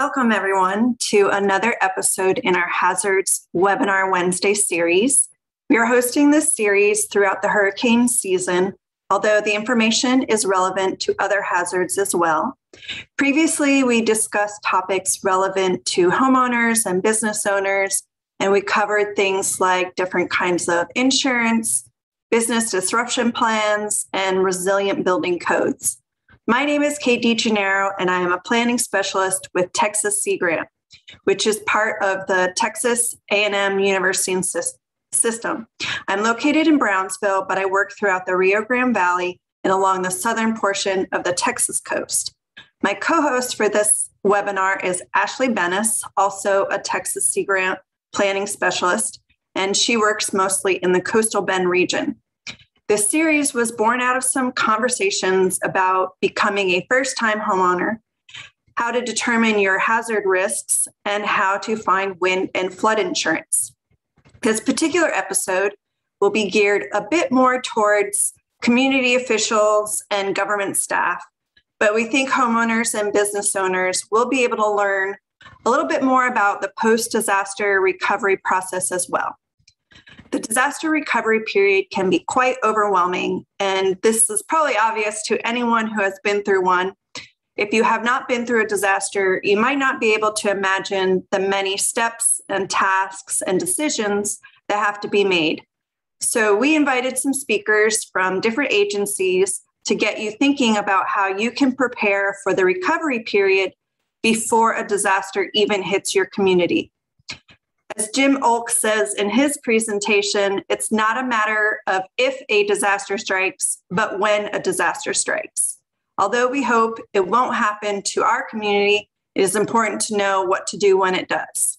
Welcome, everyone, to another episode in our Hazards Webinar Wednesday series. We are hosting this series throughout the hurricane season, although the information is relevant to other hazards as well. Previously, we discussed topics relevant to homeowners and business owners, and we covered things like different kinds of insurance, business disruption plans, and resilient building codes. My name is Kate DiGennaro, and I am a planning specialist with Texas Sea Grant, which is part of the Texas A&M University system. I'm located in Brownsville, but I work throughout the Rio Grande Valley and along the southern portion of the Texas coast. My co-host for this webinar is Ashley Bennis, also a Texas Sea Grant planning specialist, and she works mostly in the coastal Bend region. This series was born out of some conversations about becoming a first time homeowner, how to determine your hazard risks, and how to find wind and flood insurance. This particular episode will be geared a bit more towards community officials and government staff, but we think homeowners and business owners will be able to learn a little bit more about the post disaster recovery process as well. The disaster recovery period can be quite overwhelming, and this is probably obvious to anyone who has been through one. If you have not been through a disaster, you might not be able to imagine the many steps and tasks and decisions that have to be made. So, we invited some speakers from different agencies to get you thinking about how you can prepare for the recovery period before a disaster even hits your community. As Jim Olk says in his presentation, it's not a matter of if a disaster strikes, but when a disaster strikes. Although we hope it won't happen to our community, it is important to know what to do when it does.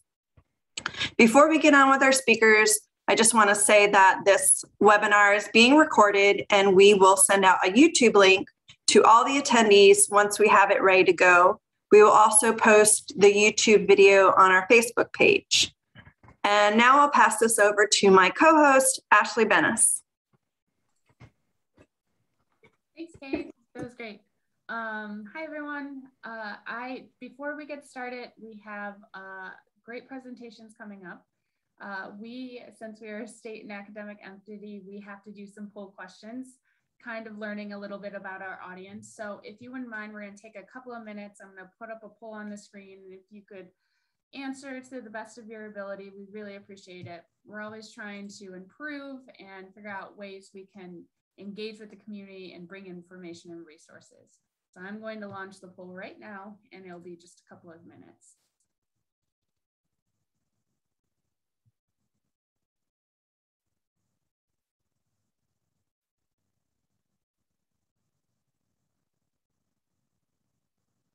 Before we get on with our speakers, I just want to say that this webinar is being recorded and we will send out a YouTube link to all the attendees once we have it ready to go. We will also post the YouTube video on our Facebook page. And now I'll pass this over to my co-host, Ashley Bennis. Thanks, Kate. That was great. Um, hi, everyone. Uh, I Before we get started, we have uh, great presentations coming up. Uh, we, since we are a state and academic entity, we have to do some poll questions, kind of learning a little bit about our audience. So if you wouldn't mind, we're gonna take a couple of minutes. I'm gonna put up a poll on the screen. If you could answer to the best of your ability. We really appreciate it. We're always trying to improve and figure out ways we can engage with the community and bring information and resources. So I'm going to launch the poll right now and it'll be just a couple of minutes.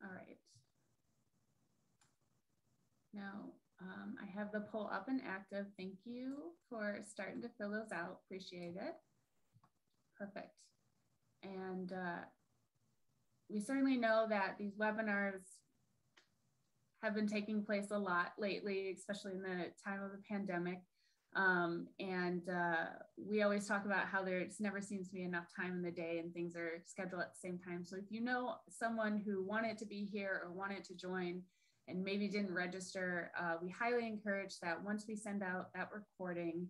All right. Now, um, I have the poll up and active. Thank you for starting to fill those out. Appreciate it. Perfect. And uh, we certainly know that these webinars have been taking place a lot lately, especially in the time of the pandemic. Um, and uh, we always talk about how there never seems to be enough time in the day and things are scheduled at the same time. So if you know someone who wanted to be here or wanted to join, and maybe didn't register, uh, we highly encourage that once we send out that recording,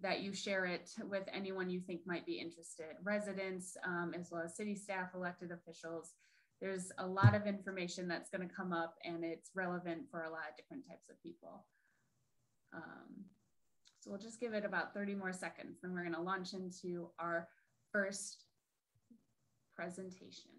that you share it with anyone you think might be interested, residents, um, as well as city staff, elected officials. There's a lot of information that's going to come up and it's relevant for a lot of different types of people. Um, so we'll just give it about 30 more seconds, then we're going to launch into our first presentation.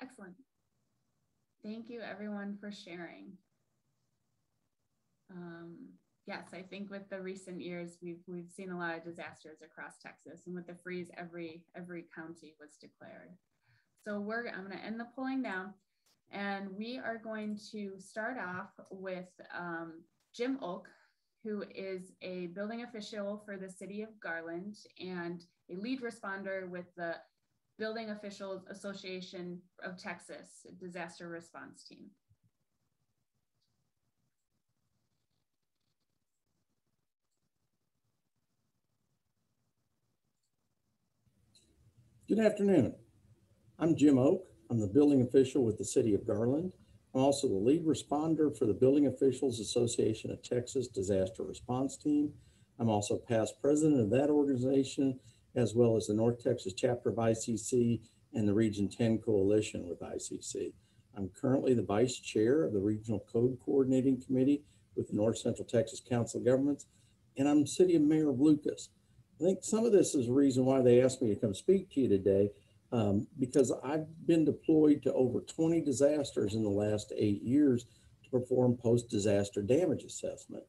Excellent. Thank you everyone for sharing. Um, yes, I think with the recent years, we've, we've seen a lot of disasters across Texas and with the freeze, every, every county was declared. So we're, I'm gonna end the polling now and we are going to start off with um, Jim Olk, who is a building official for the city of Garland and a lead responder with the Building Officials Association of Texas Disaster Response Team. Good afternoon. I'm Jim Olk. I'm the building official with the City of Garland. I'm also the lead responder for the Building Officials Association of Texas Disaster Response Team. I'm also past president of that organization, as well as the North Texas chapter of ICC and the Region 10 Coalition with ICC. I'm currently the vice chair of the Regional Code Coordinating Committee with the North Central Texas Council of Governments, and I'm City Mayor of Lucas. I think some of this is the reason why they asked me to come speak to you today, um, because I've been deployed to over 20 disasters in the last eight years to perform post-disaster damage assessment.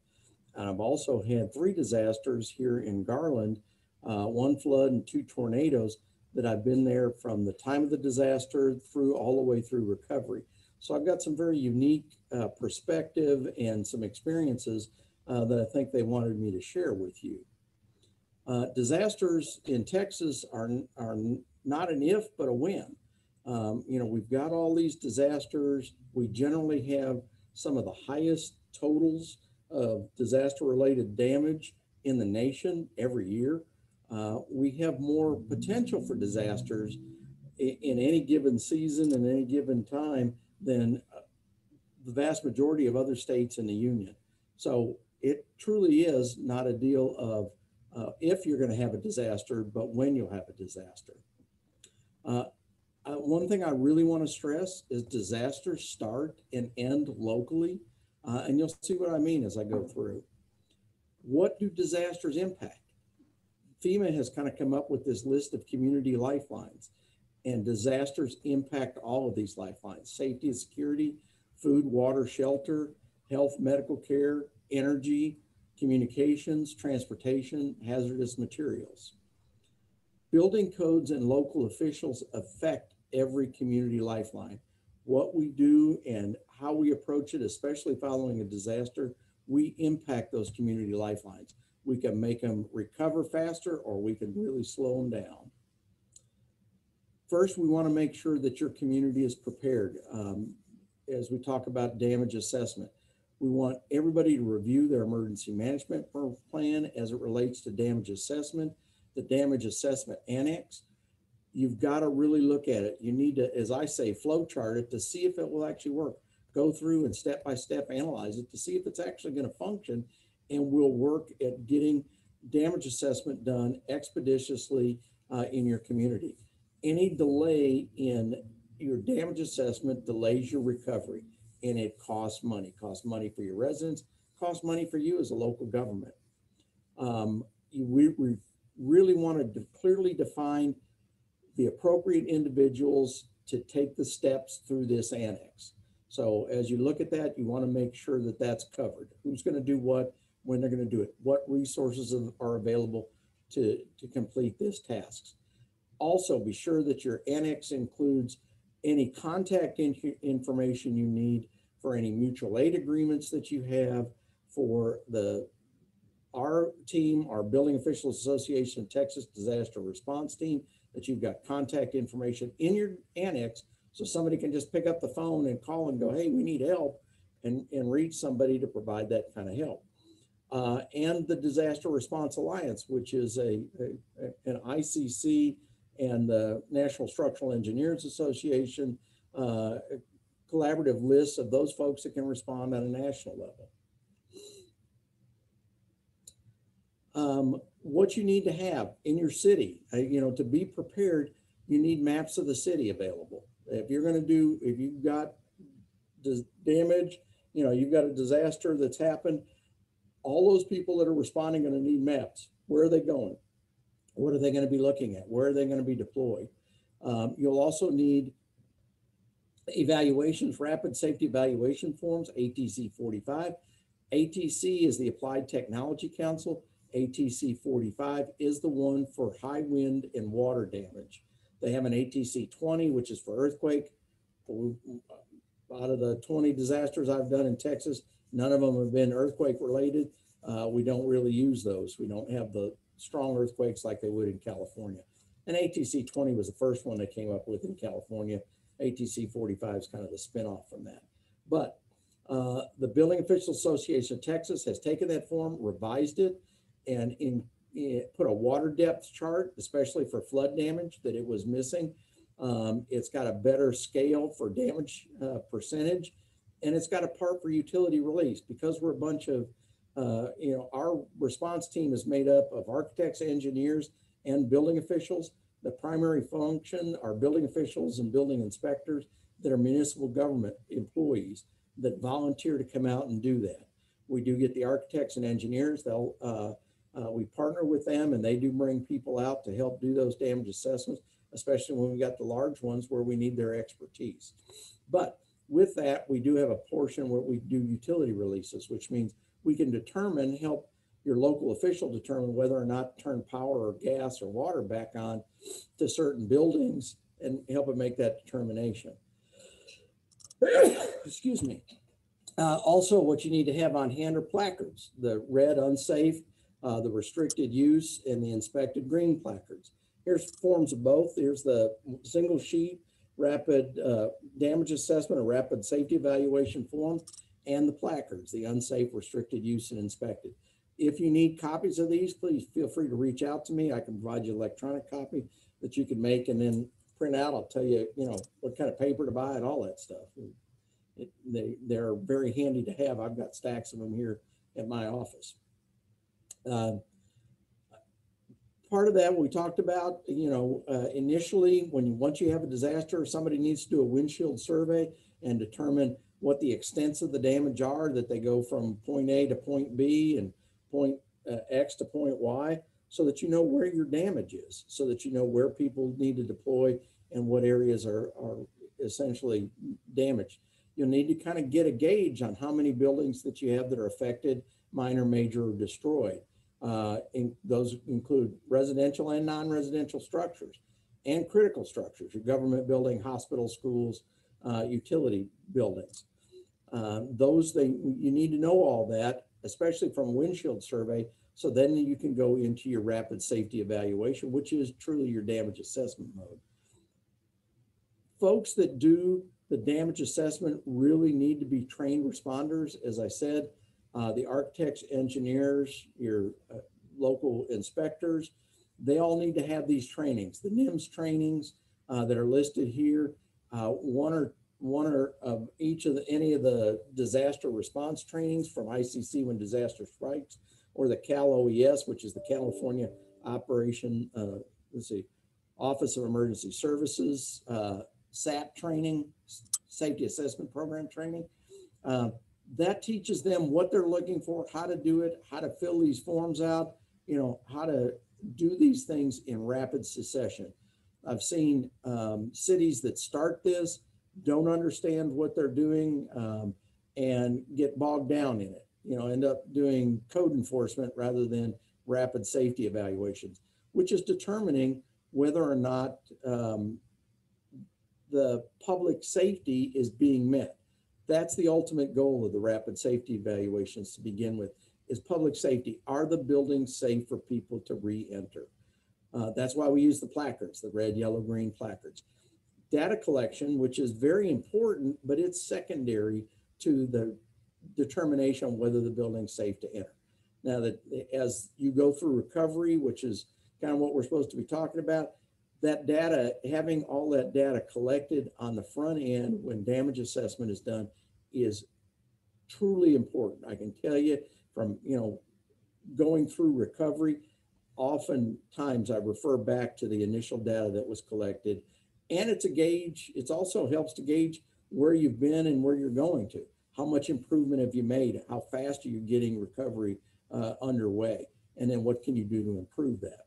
And I've also had three disasters here in Garland, uh, one flood and two tornadoes that I've been there from the time of the disaster through all the way through recovery. So I've got some very unique uh, perspective and some experiences uh, that I think they wanted me to share with you. Uh, disasters in Texas are, are not an if, but a when. Um, you know, we've got all these disasters. We generally have some of the highest totals of disaster related damage in the nation every year. Uh, we have more potential for disasters in, in any given season and any given time than uh, the vast majority of other states in the union. So it truly is not a deal of uh, if you're going to have a disaster, but when you'll have a disaster. Uh, uh, one thing I really want to stress is disasters start and end locally. Uh, and you'll see what I mean as I go through. What do disasters impact? FEMA has kind of come up with this list of community lifelines, and disasters impact all of these lifelines safety and security, food, water, shelter, health, medical care, energy, communications, transportation, hazardous materials. Building codes and local officials affect every community lifeline. What we do and how we approach it, especially following a disaster, we impact those community lifelines. We can make them recover faster or we can really slow them down. First, we want to make sure that your community is prepared. Um, as we talk about damage assessment, we want everybody to review their emergency management plan as it relates to damage assessment, the damage assessment annex. You've got to really look at it. You need to, as I say, flow chart it to see if it will actually work. Go through and step by step analyze it to see if it's actually going to function and we'll work at getting damage assessment done expeditiously uh, in your community. Any delay in your damage assessment delays your recovery and it costs money. Costs money for your residents, costs money for you as a local government. Um, we, we really want to clearly define the appropriate individuals to take the steps through this annex. So as you look at that, you want to make sure that that's covered. Who's going to do what, when they're going to do it, what resources are available to, to complete this tasks. Also, be sure that your annex includes any contact in information you need for any mutual aid agreements that you have for the our team, our Building Officials Association of Texas Disaster Response Team, that you've got contact information in your annex so somebody can just pick up the phone and call and go, hey, we need help, and, and reach somebody to provide that kind of help. Uh, and the Disaster Response Alliance, which is a, a an ICC and the National Structural Engineers Association uh, collaborative list of those folks that can respond at a national level. Um, what you need to have in your city, uh, you know, to be prepared, you need maps of the city available. If you're going to do, if you've got damage, you know, you've got a disaster that's happened, all those people that are responding are going to need maps. Where are they going? What are they going to be looking at? Where are they going to be deployed? Um, you'll also need evaluations, rapid safety evaluation forms, ATC 45. ATC is the Applied Technology Council. ATC 45 is the one for high wind and water damage. They have an ATC 20, which is for earthquake. Out of the 20 disasters I've done in Texas, none of them have been earthquake related. Uh, we don't really use those. We don't have the strong earthquakes like they would in California. And ATC twenty was the first one they came up with in California. ATC forty-five is kind of the spinoff from that. But uh, the Building Officials Association of Texas has taken that form, revised it, and in, it put a water depth chart, especially for flood damage that it was missing. Um, it's got a better scale for damage uh, percentage, and it's got a part for utility release because we're a bunch of, uh, you know, our response team is made up of architects, engineers, and building officials. The primary function are building officials and building inspectors that are municipal government employees that volunteer to come out and do that. We do get the architects and engineers. They'll, uh, uh, we partner with them and they do bring people out to help do those damage assessments, especially when we got the large ones where we need their expertise. But with that, we do have a portion where we do utility releases, which means we can determine, help your local official determine whether or not to turn power or gas or water back on to certain buildings and help them make that determination. Excuse me. Uh, also, what you need to have on hand are placards, the red unsafe, uh, the restricted use, and the inspected green placards. Here's forms of both. Here's the single sheet rapid uh, damage assessment, a rapid safety evaluation form, and the placards, the unsafe, restricted use, and inspected. If you need copies of these, please feel free to reach out to me. I can provide you an electronic copy that you can make and then print out. I'll tell you, you know, what kind of paper to buy and all that stuff. It, they, they're very handy to have. I've got stacks of them here at my office. Uh, part of that we talked about, you know, uh, initially when you, once you have a disaster, somebody needs to do a windshield survey and determine what the extents of the damage are, that they go from point A to point B and point uh, X to point Y, so that you know where your damage is, so that you know where people need to deploy and what areas are, are essentially damaged. You'll need to kind of get a gauge on how many buildings that you have that are affected, minor, major, or destroyed. Uh, in, those include residential and non-residential structures and critical structures, your government building, hospital, schools, uh, utility buildings. Uh, those they you need to know all that, especially from windshield survey, so then you can go into your rapid safety evaluation, which is truly your damage assessment mode. Folks that do the damage assessment really need to be trained responders. As I said, uh, the architects, engineers, your uh, local inspectors, they all need to have these trainings. The NIMS trainings uh, that are listed here, uh, one or one or of each of the any of the disaster response trainings from ICC when disaster strikes, or the Cal OES, which is the California Operation. Uh, let's see, Office of Emergency Services, uh, SAP training, Safety Assessment Program training. That teaches them what they're looking for, how to do it, how to fill these forms out, you know, how to do these things in rapid succession. I've seen um, cities that start this, don't understand what they're doing, um, and get bogged down in it. You know, end up doing code enforcement rather than rapid safety evaluations, which is determining whether or not um, the public safety is being met that's the ultimate goal of the rapid safety evaluations to begin with is public safety. Are the buildings safe for people to re-enter? Uh, that's why we use the placards, the red, yellow, green placards. Data collection, which is very important, but it's secondary to the determination on whether the building's safe to enter. Now that as you go through recovery, which is kind of what we're supposed to be talking about, that data, having all that data collected on the front end when damage assessment is done is truly important. I can tell you from, you know, going through recovery, oftentimes I refer back to the initial data that was collected. And it's a gauge, it also helps to gauge where you've been and where you're going to. How much improvement have you made? How fast are you getting recovery uh, underway? And then what can you do to improve that?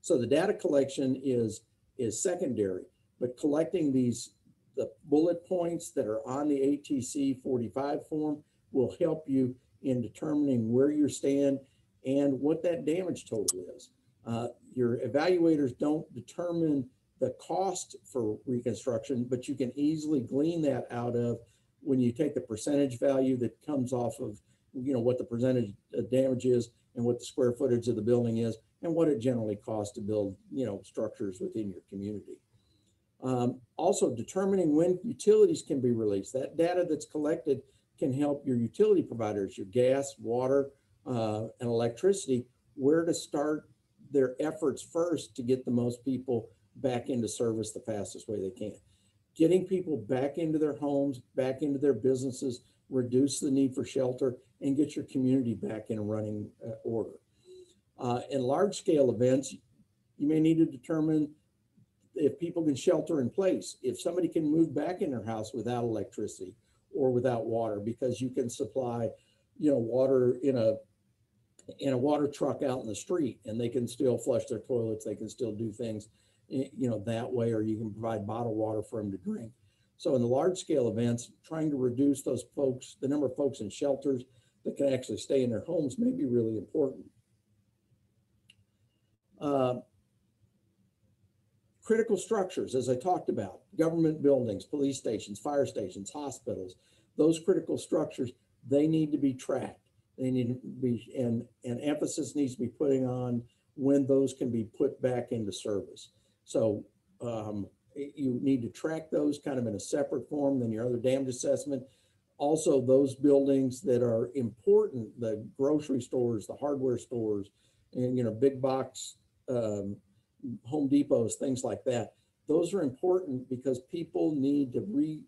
So the data collection is, is secondary, but collecting these the bullet points that are on the ATC 45 form will help you in determining where you stand and what that damage total is. Uh, your evaluators don't determine the cost for reconstruction, but you can easily glean that out of when you take the percentage value that comes off of, you know, what the percentage of damage is and what the square footage of the building is and what it generally costs to build, you know, structures within your community. Um, also determining when utilities can be released. That data that's collected can help your utility providers, your gas, water, uh, and electricity, where to start their efforts first to get the most people back into service the fastest way they can. Getting people back into their homes, back into their businesses, reduce the need for shelter, and get your community back in running uh, order. Uh, in large scale events, you may need to determine if people can shelter in place, if somebody can move back in their house without electricity or without water, because you can supply, you know, water in a in a water truck out in the street and they can still flush their toilets, they can still do things, you know, that way, or you can provide bottled water for them to drink. So in the large scale events, trying to reduce those folks, the number of folks in shelters that can actually stay in their homes may be really important. Uh, critical structures, as I talked about, government buildings, police stations, fire stations, hospitals, those critical structures, they need to be tracked. They need to be, and, and emphasis needs to be putting on when those can be put back into service. So um, you need to track those kind of in a separate form than your other damage assessment. Also, those buildings that are important, the grocery stores, the hardware stores, and, you know, big box um, Home Depots, things like that. Those are important because people need to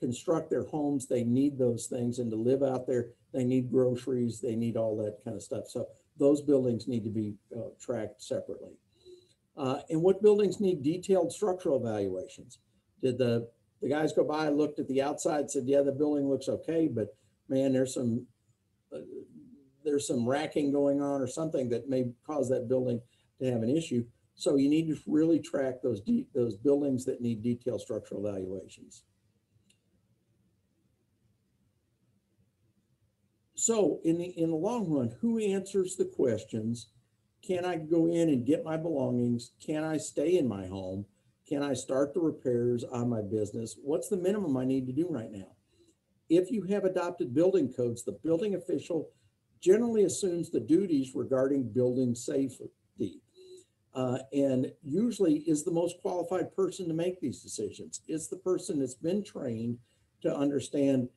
reconstruct their homes. They need those things and to live out there, they need groceries, they need all that kind of stuff. So those buildings need to be uh, tracked separately. Uh, and what buildings need detailed structural evaluations? Did the, the guys go by, looked at the outside, said, yeah, the building looks okay, but man, there's some, uh, there's some racking going on or something that may cause that building to have an issue. So you need to really track those those buildings that need detailed structural evaluations. So in the in the long run, who answers the questions? Can I go in and get my belongings? Can I stay in my home? Can I start the repairs on my business? What's the minimum I need to do right now? If you have adopted building codes, the building official generally assumes the duties regarding building safety uh, and usually is the most qualified person to make these decisions. It's the person that's been trained to understand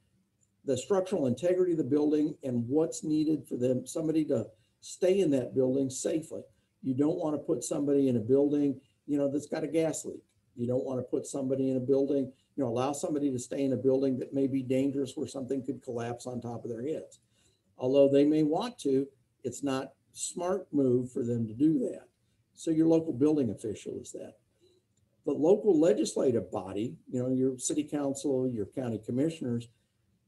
the structural integrity of the building and what's needed for them, somebody to stay in that building safely. You don't want to put somebody in a building, you know, that's got a gas leak. You don't want to put somebody in a building, you know, allow somebody to stay in a building that may be dangerous where something could collapse on top of their heads. Although they may want to, it's not smart move for them to do that. So your local building official is that. The local legislative body, you know, your city council, your county commissioners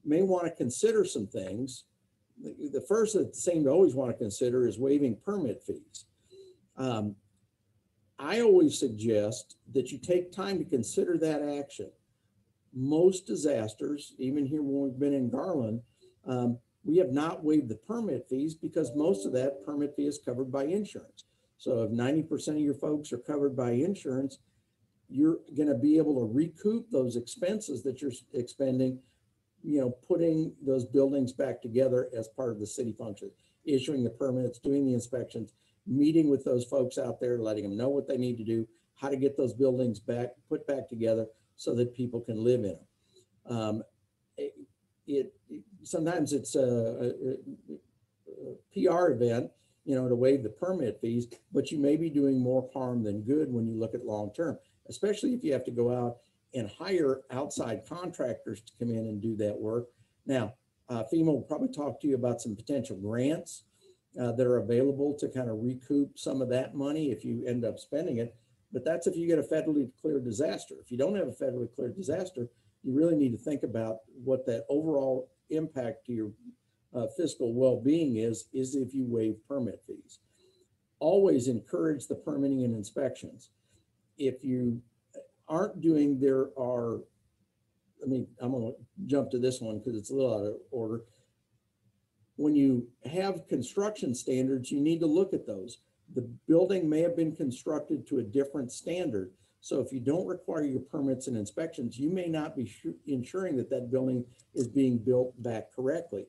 may want to consider some things. The, first that seem to always want to consider is waiving permit fees. Um, I always suggest that you take time to consider that action. Most disasters, even here when we've been in Garland, um, we have not waived the permit fees because most of that permit fee is covered by insurance. So if 90% of your folks are covered by insurance, you're going to be able to recoup those expenses that you're expending, you know, putting those buildings back together as part of the city function, issuing the permits, doing the inspections, meeting with those folks out there, letting them know what they need to do, how to get those buildings back, put back together so that people can live in them. Um, it, it, sometimes it's a, a, a PR event you know, to waive the permit fees, but you may be doing more harm than good when you look at long term, especially if you have to go out and hire outside contractors to come in and do that work. Now, uh, FEMA will probably talk to you about some potential grants uh, that are available to kind of recoup some of that money if you end up spending it. But that's if you get a federally declared disaster. If you don't have a federally declared disaster, you really need to think about what that overall impact to your uh, fiscal well-being is, is if you waive permit fees. Always encourage the permitting and inspections. If you aren't doing, there are, I mean, I'm gonna jump to this one because it's a little out of order. When you have construction standards, you need to look at those. The building may have been constructed to a different standard. So if you don't require your permits and inspections, you may not be ensuring that that building is being built back correctly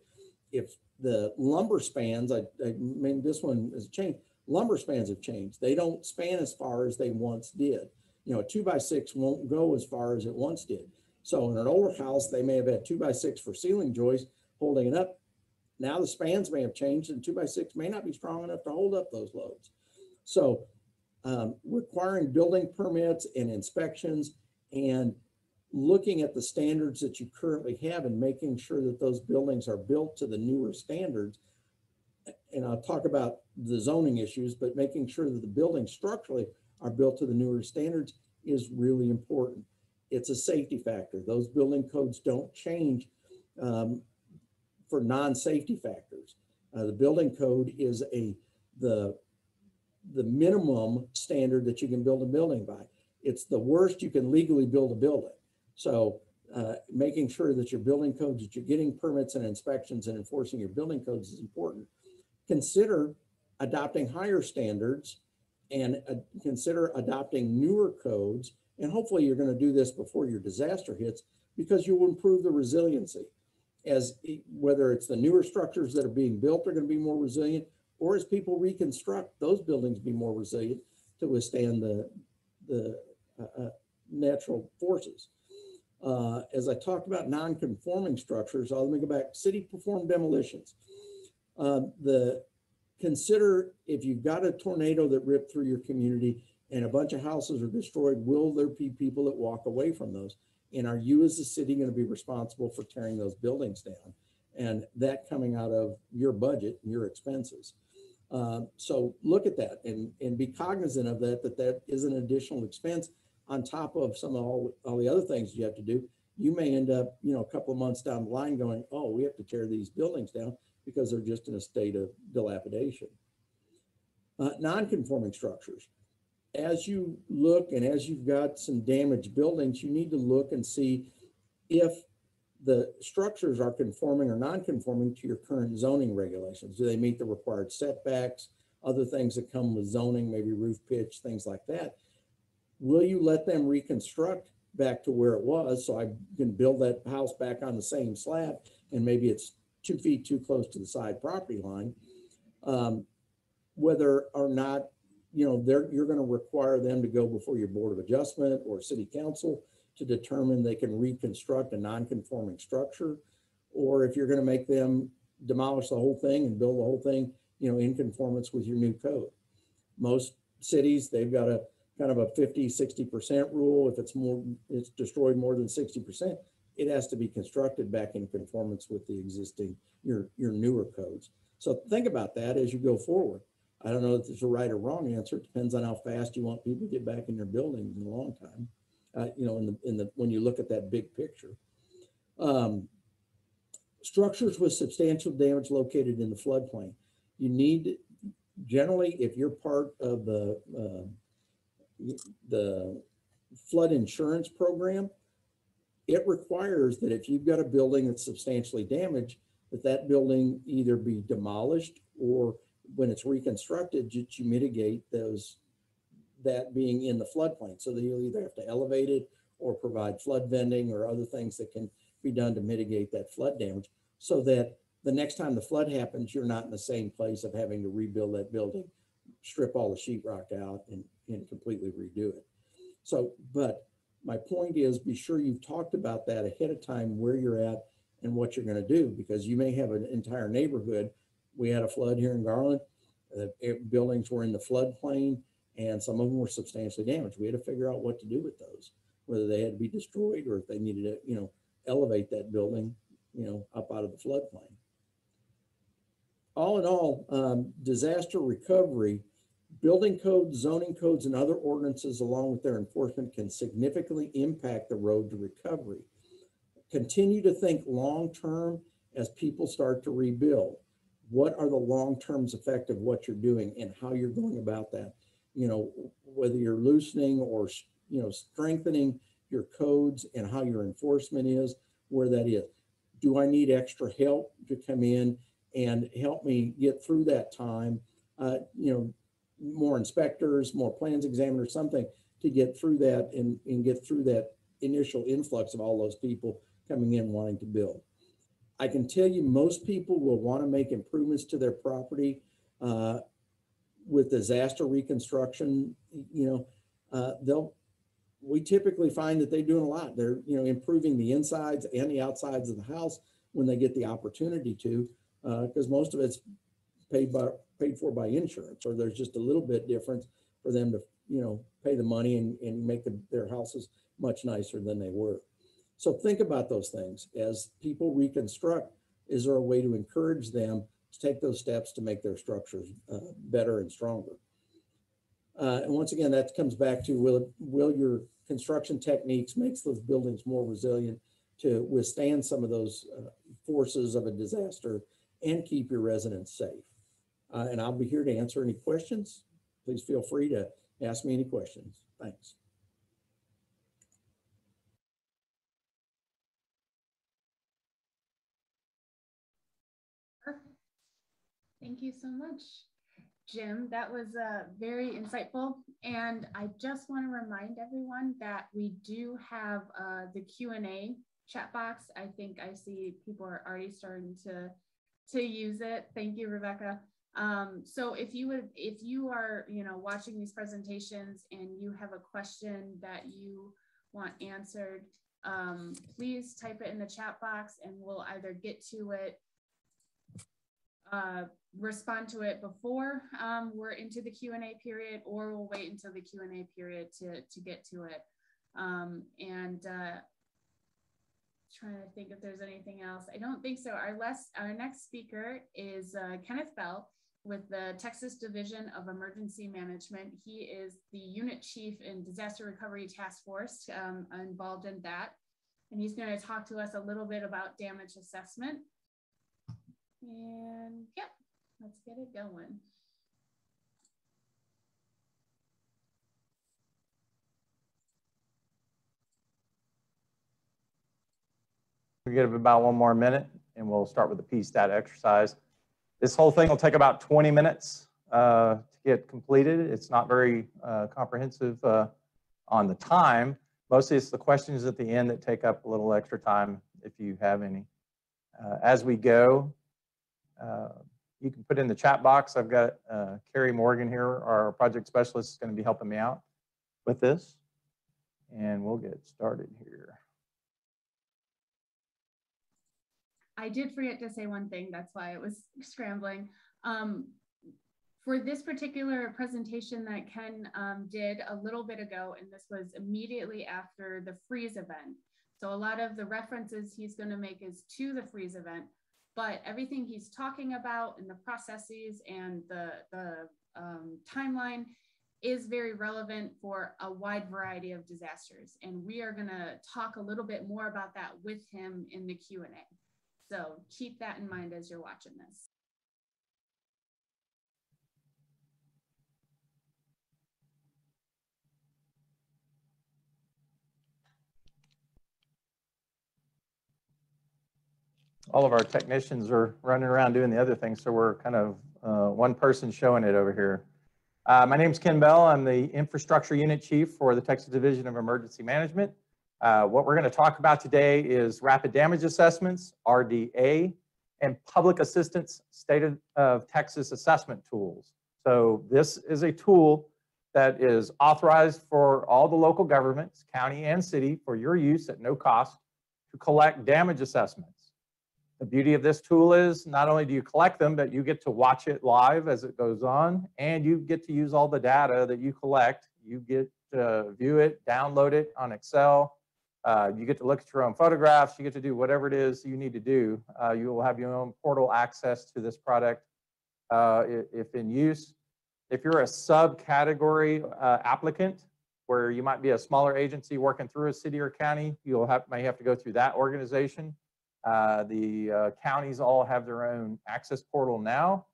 if the lumber spans, I, I mean, this one has changed, Lumber spans have changed. They don't span as far as they once did. You know, a two by six won't go as far as it once did. So in an older house, they may have had two by six for ceiling joists holding it up. Now the spans may have changed and two by six may not be strong enough to hold up those loads. So um, requiring building permits and inspections and looking at the standards that you currently have and making sure that those buildings are built to the newer standards. And I'll talk about the zoning issues, but making sure that the buildings structurally are built to the newer standards is really important. It's a safety factor. Those building codes don't change um, for non-safety factors. Uh, the building code is a, the, the minimum standard that you can build a building by. It's the worst you can legally build a building. So uh, making sure that your building codes, that you're getting permits and inspections and enforcing your building codes is important. Consider adopting higher standards and uh, consider adopting newer codes. And hopefully you're going to do this before your disaster hits because you will improve the resiliency as whether it's the newer structures that are being built are going to be more resilient or as people reconstruct those buildings be more resilient to withstand the, the uh, uh, natural forces. Uh, as I talked about non-conforming structures, I'll let me go back. City performed demolitions. Uh, the consider if you've got a tornado that ripped through your community and a bunch of houses are destroyed, will there be people that walk away from those? And are you as a city going to be responsible for tearing those buildings down? And that coming out of your budget and your expenses. Uh, so look at that and, and be cognizant of that, that that is an additional expense on top of some of all, all the other things you have to do. You may end up, you know, a couple of months down the line going, oh, we have to tear these buildings down because they're just in a state of dilapidation. Uh, non-conforming structures. As you look and as you've got some damaged buildings, you need to look and see if the structures are conforming or non-conforming to your current zoning regulations. Do they meet the required setbacks? Other things that come with zoning, maybe roof pitch, things like that. Will you let them reconstruct back to where it was? So I can build that house back on the same slab and maybe it's two feet too close to the side property line. Um, whether or not, you know, they're, you're gonna require them to go before your Board of Adjustment or City Council to determine they can reconstruct a non-conforming structure. Or if you're gonna make them demolish the whole thing and build the whole thing, you know, in conformance with your new code. Most cities, they've got a kind of a 50, 60% rule. If it's more, it's destroyed more than 60%, it has to be constructed back in conformance with the existing, your, your newer codes. So think about that as you go forward. I don't know if there's a right or wrong answer. It depends on how fast you want people to get back in their buildings in a long time. Uh, you know, in the, in the, when you look at that big picture. Um, structures with substantial damage located in the floodplain. You need, generally, if you're part of the, uh, the flood insurance program, it requires that if you've got a building that's substantially damaged, that that building either be demolished or when it's reconstructed, that you mitigate those, that being in the floodplain. So that you'll either have to elevate it or provide flood venting or other things that can be done to mitigate that flood damage. So that the next time the flood happens, you're not in the same place of having to rebuild that building, strip all the sheetrock out and, and completely redo it. So, but my point is be sure you've talked about that ahead of time, where you're at and what you're going to do, because you may have an entire neighborhood. We had a flood here in Garland. The buildings were in the floodplain and some of them were substantially damaged. We had to figure out what to do with those, whether they had to be destroyed or if they needed to, you know, elevate that building, you know, up out of the floodplain. All in all, um, disaster recovery Building codes, zoning codes, and other ordinances along with their enforcement can significantly impact the road to recovery. Continue to think long-term as people start to rebuild. What are the long-term effect of what you're doing and how you're going about that? You know, whether you're loosening or, you know, strengthening your codes and how your enforcement is, where that is. Do I need extra help to come in and help me get through that time? Uh, you know, more inspectors, more plans examiners, something to get through that and, and get through that initial influx of all those people coming in wanting to build. I can tell you most people will want to make improvements to their property uh, with disaster reconstruction, you know, uh, they'll, we typically find that they're doing a lot. They're, you know, improving the insides and the outsides of the house when they get the opportunity to, because most of it's paid by, paid for by insurance, or there's just a little bit difference for them to, you know, pay the money and, and make the- their houses much nicer than they were. So think about those things as people reconstruct. Is there a way to encourage them to take those steps to make their structures uh, better and stronger? Uh, and once again, that comes back to will, will your construction techniques makes those buildings more resilient to withstand some of those uh, forces of a disaster and keep your residents safe? Uh, and I'll be here to answer any questions. Please feel free to ask me any questions. Thanks. Perfect. Thank you so much, Jim. That was uh, very insightful. And I just want to remind everyone that we do have uh, the Q&A chat box. I think I see people are already starting to, to use it. Thank you, Rebecca. Um, so if you would, if you are, you know, watching these presentations and you have a question that you want answered, um, please type it in the chat box and we'll either get to it uh, respond to it before um, we're into the Q&A period, or we'll wait until the Q&A period to, to get to it. Um, and uh, trying to think if there's anything else. I don't think so. Our, last, our next speaker is uh, Kenneth Bell with the Texas Division of Emergency Management. He is the unit chief in Disaster Recovery Task Force um, involved in that. And he's going to talk to us a little bit about damage assessment. And yep, let's get it going. We give about one more minute and we'll start with the P stat exercise. This whole thing will take about 20 minutes uh, to get completed. It's not very uh, comprehensive uh, on the time. Mostly it's the questions at the end that take up a little extra time if you have any. Uh, As we go, uh, you can put in the chat box. I've got Carrie Morgan here, our project specialist, is going to be helping me out with this. And we'll get started here. I did forget to say one thing. That's why it was scrambling. Um, for this particular presentation that Ken um, did a little bit ago, and this was immediately after the freeze event. So a lot of the references he's going to make is to the freeze event, but everything he's talking about and the processes and the, the um, timeline is very relevant for a wide variety of disasters. And we are going to talk a little bit more about that with him in the Q&A. So keep that in mind as you're watching this. all of our technicians are running around doing the other things, so we're kind of uh, one person showing it over here. Uh, My is Ken Bell. I'm the Infrastructure Unit Chief for the Texas Division of Emergency Management. Uh, What we're going to talk about today is rapid damage assessments, RDA, and public assistance state of- of Texas assessment tools. So this is a tool that is authorized for all the local governments, county and city, for your use at no cost to collect damage assessments. The beauty of this tool is not only do you collect them, but you get to watch it live as it goes on, and you get to use all the data that you collect. You get to view it, download it on Excel. Uh, you get to look at your own photographs. You get to do whatever it is you need to do. Uh, you will have your own portal access to this product uh, if in use. If you're a subcategory uh, applicant, where you might be a smaller agency working through a city or county, you'll have, may have to go through that organization. Uh, The uh, counties all have their own access portal now.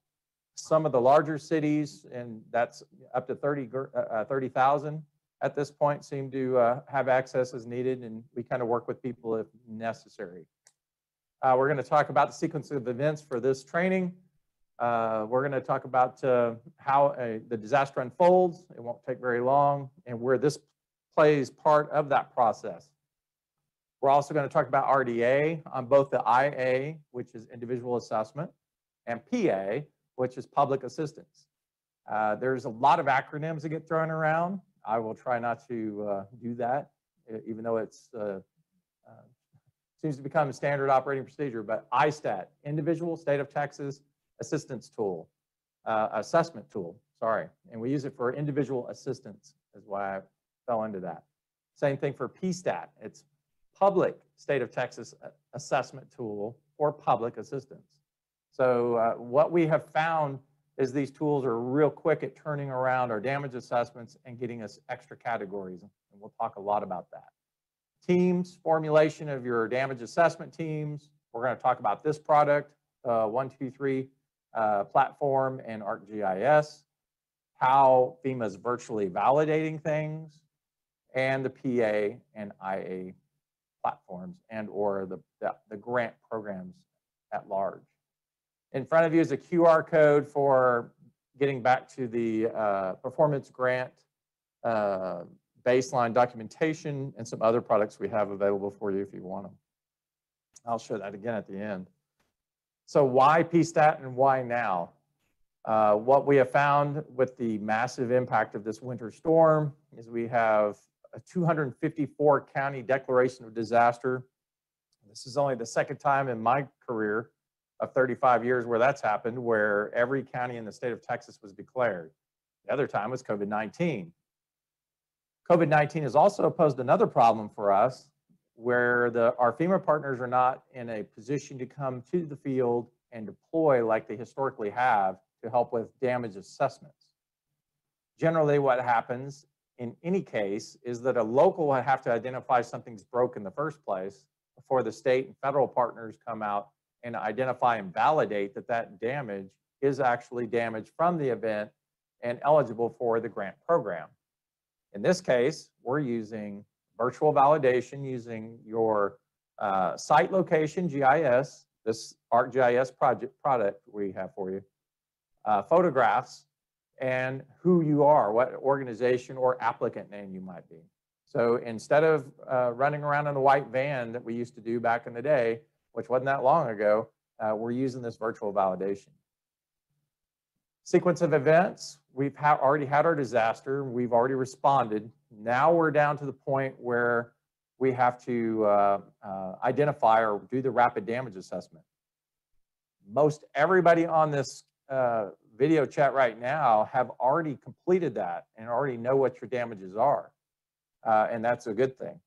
Some of the larger cities, and that's up to 30, gr- uh, uh, 30,000 at this point, seem to uh, have access as needed, and we kind of work with people if necessary. Uh, We're going to talk about the sequence of events for this training. Uh, We're going to talk about uh, how the disaster unfolds. It won't take very long, and where this plays part of that process. We're also going to talk about RDA on both the IA, which is individual assessment, and PA, which is public assistance. Uh, There's a lot of acronyms that get thrown around. I will try not to uh, do that, even though it's, uh, uh, seems to become a standard operating procedure, but ISTAT, Individual State of Texas Assistance Tool, uh, Assessment Tool, sorry. And we use it for individual assistance is why I fell into that. Same thing for PSTAT. It's Public State of Texas Assessment Tool for public assistance. So uh, what we have found is these tools are real quick at turning around our damage assessments and getting us extra categories. And we'll talk a lot about that. Teams, formulation of your damage assessment teams. We're going to talk about this product, uh, 123 uh, platform and ArcGIS, how FEMA is virtually validating things, and the PA and IA platforms and or the, the, the grant programs at large. In front of you is a QR code for getting back to the uh, performance grant uh, baseline documentation and some other products we have available for you if you want them. I'll show that again at the end. So why PSTAT and why now? Uh, What we have found with the massive impact of this winter storm is we have a 254 county declaration of disaster. This is only the second time in my career of 35 years where that's happened, where every county in the state of Texas was declared. The other time was COVID-19. COVID-19 has also posed another problem for us where the, our FEMA partners are not in a position to come to the field and deploy like they historically have to help with damage assessments. Generally, what happens in any case is that a local will have to identify something's broke in the first place before the state and federal partners come out and identify and validate that that damage is actually damage from the event and eligible for the grant program. In this case, we're using virtual validation using your uh, site location GIS, this ArcGIS project product we have for you, uh, photographs, and who you are, what organization or applicant name you might be. So instead of uh, running around in a white van that we used to do back in the day, which wasn't that long ago, uh, we're using this virtual validation. Sequence of events, we've ha already had our disaster, we've already responded. Now we're down to the point where we have to uh, uh, identify or do the rapid damage assessment. Most everybody on this uh, video chat right now have already completed that and already know what your damages are. Uh, and that's a good thing.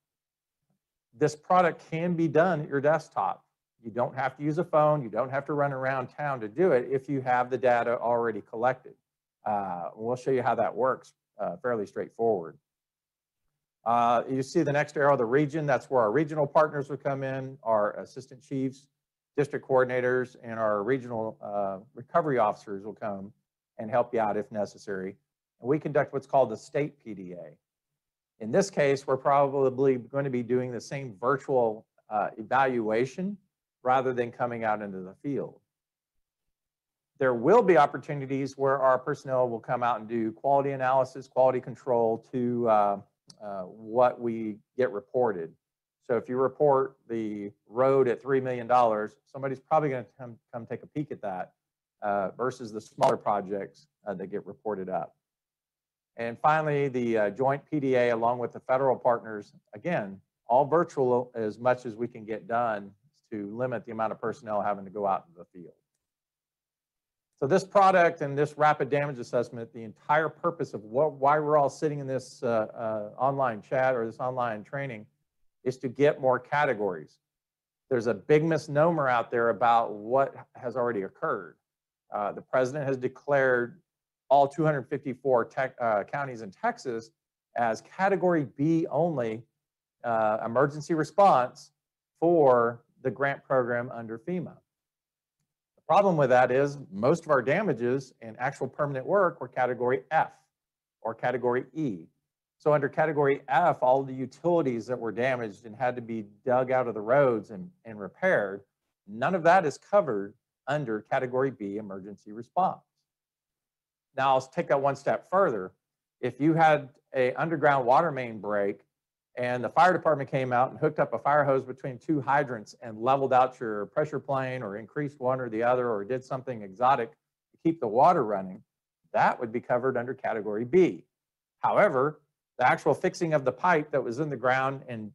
This product can be done at your desktop. You don't have to use a phone. You don't have to run around town to do it if you have the data already collected. Uh, we'll show you how that works uh, fairly straightforward. Uh, you see the next arrow, the region, that's where our regional partners would come in, our assistant chiefs, district coordinators, and our regional uh, recovery officers will come and help you out if necessary. And we conduct what's called the state PDA. In this case, we're probably going to be doing the same virtual uh, evaluation rather than coming out into the field. There will be opportunities where our personnel will come out and do quality analysis, quality control to uh, uh, what we get reported. So if you report the road at $3 million, somebody's probably going to come, come take a peek at that uh, versus the smaller projects uh, that get reported up. And finally, the uh, joint PDA along with the federal partners, again, all virtual as much as we can get done to limit the amount of personnel having to go out into the field. So this product and this rapid damage assessment, the entire purpose of what, why we're all sitting in this uh, uh, online chat or this online training is to get more categories. There's a big misnomer out there about what has already occurred. Uh, the president has declared all 254 tech, uh, counties in Texas as category B only uh, emergency response for the grant program under FEMA. The problem with that is most of our damages and actual permanent work were category F or category E. So under category F, all the utilities that were damaged and had to be dug out of the roads and, and repaired, none of that is covered under category B emergency response. Now I'll take that one step further. If you had a underground water main break and the fire department came out and hooked up a fire hose between two hydrants and leveled out your pressure plane or increased one or the other or did something exotic to keep the water running, that would be covered under category B. However, the actual fixing of the pipe that was in the ground and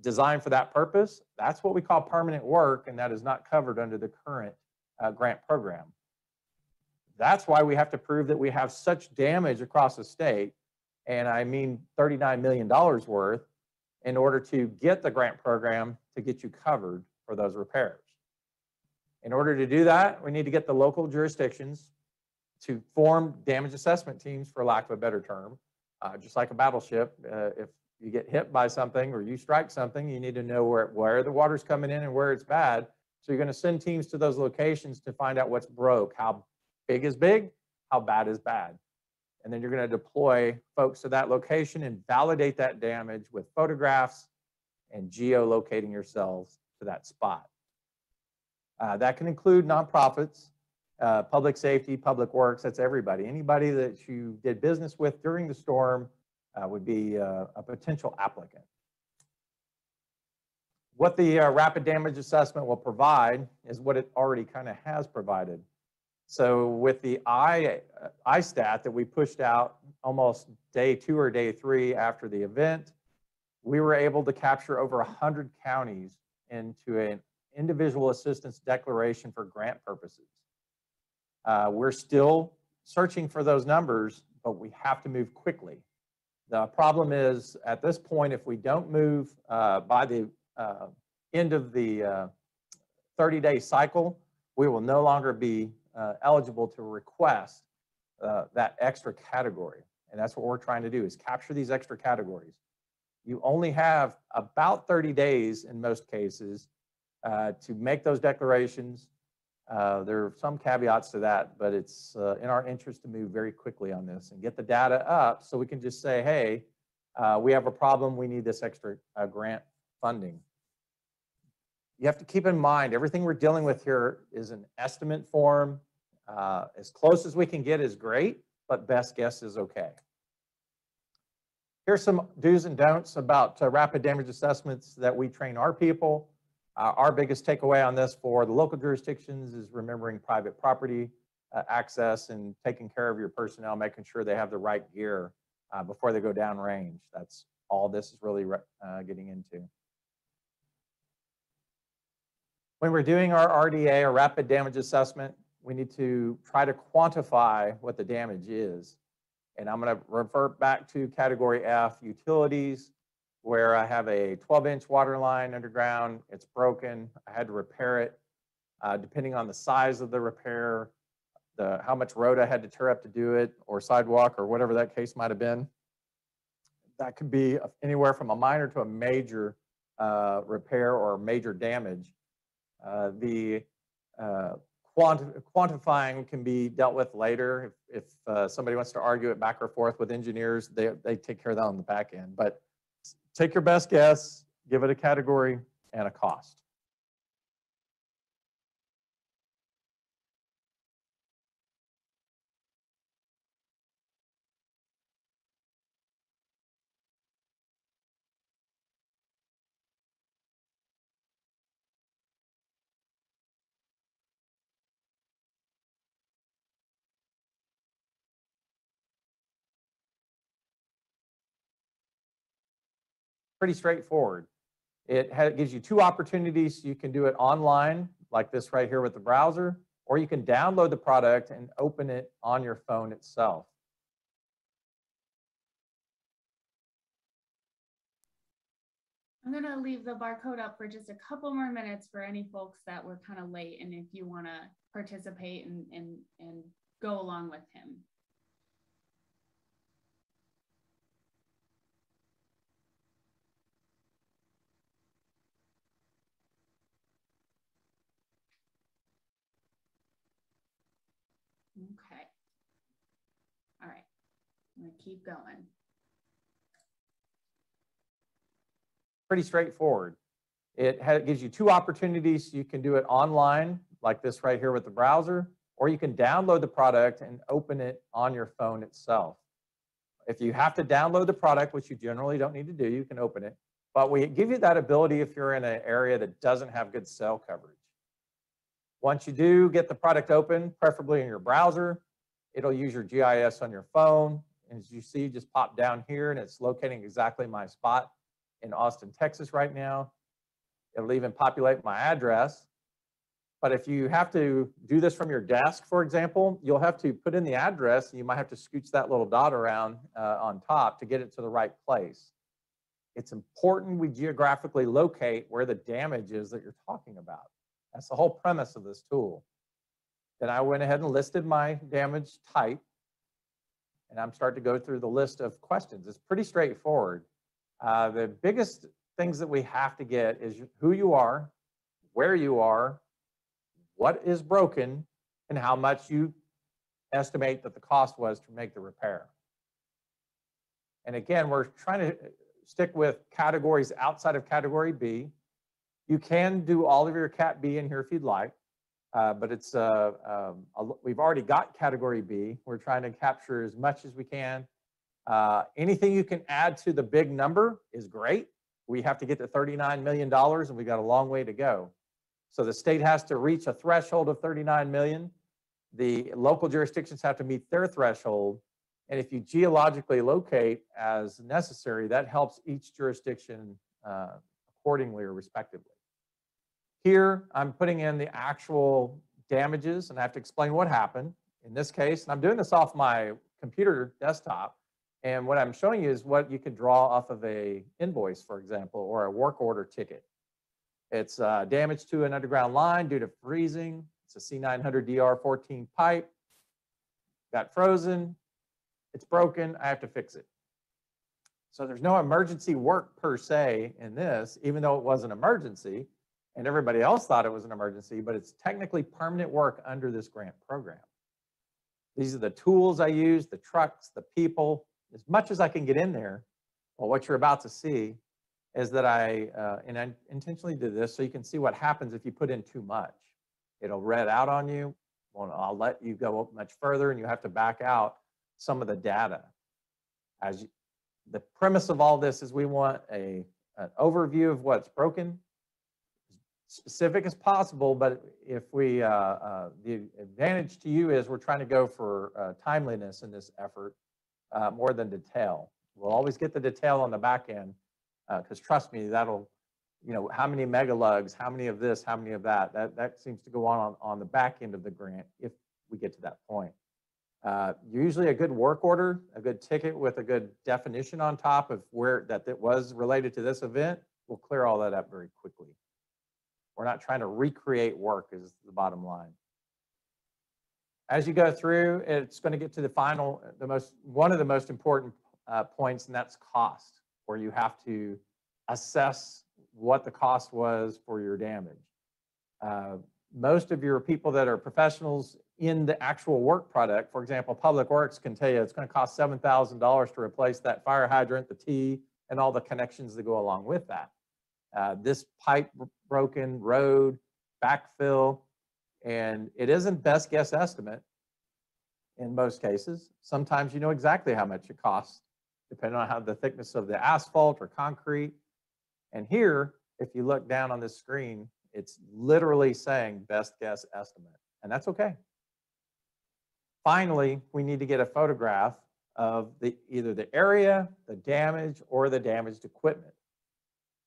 designed for that purpose, that's what we call permanent work, and that is not covered under the current uh, grant program. That's why we have to prove that we have such damage across the state, and I mean $39 million worth, in order to get the grant program to get you covered for those repairs. In order to do that, we need to get the local jurisdictions to form damage assessment teams, for lack of a better term. Uh, Just like a battleship, uh, if you get hit by something or you strike something, you need to know where, where the water's coming in and where it's bad. So you're going to send teams to those locations to find out what's broke, how big is big, how bad is bad. And then you're going to deploy folks to that location and validate that damage with photographs and geolocating yourselves to that spot. Uh, That can include nonprofits, uh, public safety, public works, that's everybody. Anybody that you did business with during the storm uh, would be uh, a potential applicant. What the uh, rapid damage assessment will provide is what it already kind of has provided. So with the I, uh, ISTAT that we pushed out almost day two or day three after the event, we were able to capture over 100 counties into an individual assistance declaration for grant purposes. Uh, We're still searching for those numbers, but we have to move quickly. The problem is, at this point, if we don't move uh, by the uh, end of the 30-day cycle, we will no longer be uh, eligible to request uh, that extra category. And that's what we're trying to do, is capture these extra categories. You only have about 30 days in most cases uh, to make those declarations. Uh, There are some caveats to that, but it's uh, in our interest to move very quickly on this and get the data up so we can just say, hey, uh, we have a problem, we need this extra grant funding. You have to keep in mind, everything we're dealing with here is an estimate form. Uh, As close as we can get is great, but best guess is okay. Here's some do's and don'ts about uh, rapid damage assessments that we train our people. Uh, Our biggest takeaway on this for the local jurisdictions is remembering private property uh, access and taking care of your personnel, making sure they have the right gear uh, before they go downrange. That's all this is really uh, getting into. When we're doing our RDA, or rapid damage assessment, we need to try to quantify what the damage is. And I'm going to revert back to category F, utilities, where I have a 12-inch water line underground, it's broken, I had to repair it. Uh, Depending on the size of the repair, the, how much road I had to tear up to do it, or sidewalk, or whatever that case might have been. That could be anywhere from a minor to a major uh, repair or major damage. Uh, The uh, quanti- quantifying can be dealt with later. If if, uh, somebody wants to argue it back or forth with engineers, they, they take care of that on the back end. But take your best guess, give it a category and a cost. Pretty straightforward. It gives you two opportunities. You can do it online, like this right here with the browser, or you can download the product and open it on your phone itself. I'm gonna leave the barcode up for just a couple more minutes for any folks that were kind of late and if you wanna participate and, and, and go along with him. Okay. All right, I'm gonna keep going. Pretty straightforward. It gives you two opportunities. You can do it online, like this right here with the browser, or you can download the product and open it on your phone itself. If you have to download the product, which you generally don't need to do, you can open it. But we give you that ability if you're in an area that doesn't have good cell coverage. Once you do get the product open, preferably in your browser, It'll use your GIS on your phone. And as you see, just pop down here and it's locating exactly my spot in Austin, Texas right now. It'll even populate my address. But if you have to do this from your desk, for example, you'll have to put in the address and you might have to scooch that little dot around uh, on top to get it to the right place. It's important we geographically locate where the damage is that you're talking about. That's the whole premise of this tool. Then I went ahead and listed my damage type. And I'm starting to go through the list of questions. It's pretty straightforward. Uh, the biggest things that we have to get is who you are, where you are, what is broken, and how much you estimate that the cost was to make the repair. And again, we're trying to stick with categories outside of category B. You can do all of your cat B in here if you'd like, uh, but it's, uh, um, a we've already got category B. We're trying to capture as much as we can. Uh, anything you can add to the big number is great. We have to get to $39 million and we've got a long way to go. So the state has to reach a threshold of 39 million. The local jurisdictions have to meet their threshold. And if you geologically locate as necessary, that helps each jurisdiction uh, accordingly or respectively. Here, I'm putting in the actual damages and I have to explain what happened in this case. And I'm doing this off my computer desktop. And what I'm showing you is what you could draw off of a invoice, for example, or a work order ticket. It's uh, damage to an underground line due to freezing. It's a C900 DR14 pipe. Got frozen. It's broken. I have to fix it. So there's no emergency work per se in this, even though it was an emergency and everybody else thought it was an emergency, but it's technically permanent work under this grant program. These are the tools I use, the trucks, the people, as much as I can get in there. Well, what you're about to see is that I, uh, and I intentionally did this so you can see what happens if you put in too much. It'll red out on you. Well, I'll let you go up much further and you have to back out some of the data. As you, the premise of all this is we want a, an overview of what's broken, specific as possible, but if we, uh, uh, the advantage to you is we're trying to go for uh, timeliness in this effort uh, more than detail. We'll always get the detail on the back end, because trust me, that'll, you know, how many mega lugs, how many of this, how many of that, that, that seems to go on, on on the back end of the grant if we get to that point. Uh, Usually a good work order, a good ticket with a good definition on top of where that it was related to this event will clear all that up very quickly. We're not trying to recreate work is the bottom line. As you go through, it's going to get to the final, the most, one of the most important uh, points, and that's cost, where you have to assess what the cost was for your damage. Uh, Most of your people that are professionals in the actual work product, for example, Public Works can tell you it's going to cost $7,000 to replace that fire hydrant, the T, and all the connections that go along with that. Uh, This pipe broken, road, backfill, and it isn't best guess estimate in most cases. Sometimes you know exactly how much it costs, depending on how the thickness of the asphalt or concrete. And here, if you look down on this screen, it's literally saying best guess estimate, and that's okay. Finally, we need to get a photograph of the, either the area, the damage, or the damaged equipment.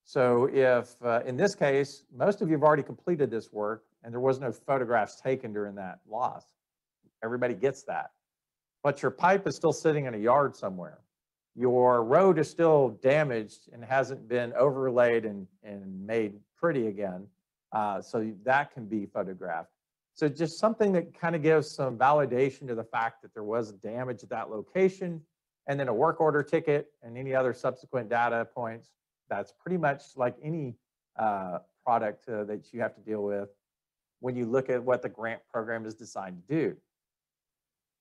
So if, uh, in this case, most of you have already completed this work and there was no photographs taken during that loss. Everybody gets that. But your pipe is still sitting in a yard somewhere. Your road is still damaged and hasn't been overlaid and, and made pretty again. Uh, so that can be photographed. So just something that kind of gives some validation to the fact that there was damage at that location and then a work order ticket and any other subsequent data points. That's pretty much like any uh, product uh, that you have to deal with when you look at what the grant program is designed to do.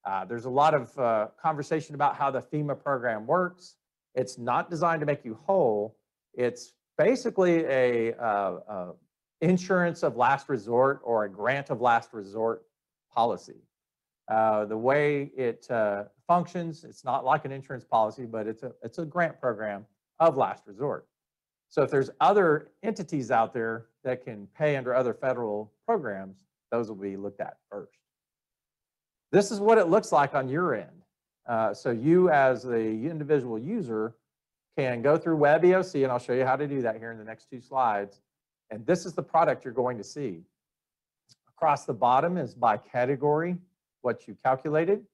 Uh, There's a lot of uh, conversation about how the FEMA program works. It's not designed to make you whole. It's basically a uh, uh, insurance of last resort or a grant of last resort policy. Uh, The way it uh, functions, it's not like an insurance policy, but it's a, it's a grant program of last resort. So if there's other entities out there that can pay under other federal programs, those will be looked at first. This is what it looks like on your end. Uh, So you as the individual user can go through WebEOC, and I'll show you how to do that here in the next two slides. And this is the product you're going to see. Across the bottom is by category, what you calculated.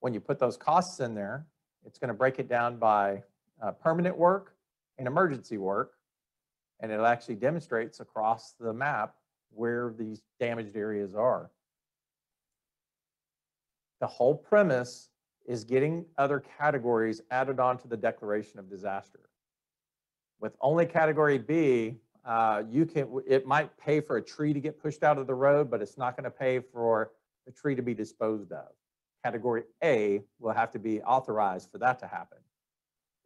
When you put those costs in there, it's going to break it down by uh, permanent work and emergency work. And it actually demonstrates across the map where these damaged areas are. The whole premise is getting other categories added on to the declaration of disaster. With only category B, uh, you can, it might pay for a tree to get pushed out of the road, but it's not going to pay for the tree to be disposed of. Category A will have to be authorized for that to happen.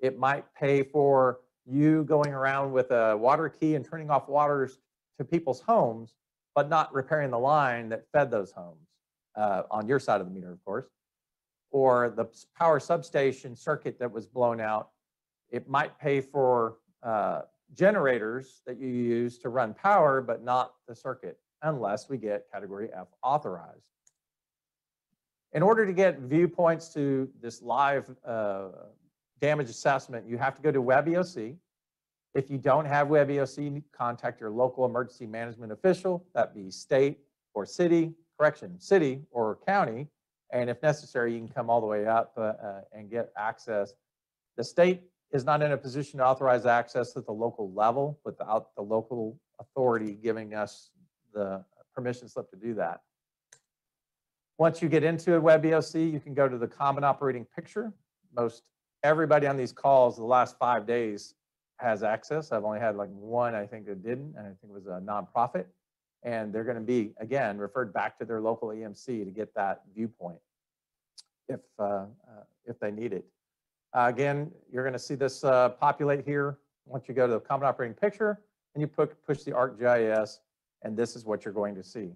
It might pay for you going around with a water key and turning off waters to people's homes, but not repairing the line that fed those homes uh, on your side of the meter, of course. Or the power substation circuit that was blown out. It might pay for uh, generators that you use to run power, but not the circuit, unless we get category F authorized. In order to get viewpoints to this live uh, damage assessment, you have to go to WebEOC. If you don't have WebEOC, contact your local emergency management official, that be state or city, correction, city or county. And if necessary, you can come all the way up uh, uh, and get access. The state is not in a position to authorize access at the local level without the local authority giving us the permission slip to do that. Once you get into a WebEOC, you can go to the common operating picture. Most everybody on these calls the last five days has access. I've only had like one, I think that didn't, and I think it was a nonprofit. And they're going to be, again, referred back to their local EMC to get that viewpoint if, uh, uh, if they need it. Uh, Again, you're going to see this uh, populate here. Once you go to the common operating picture and you put, push the ArcGIS, and this is what you're going to see.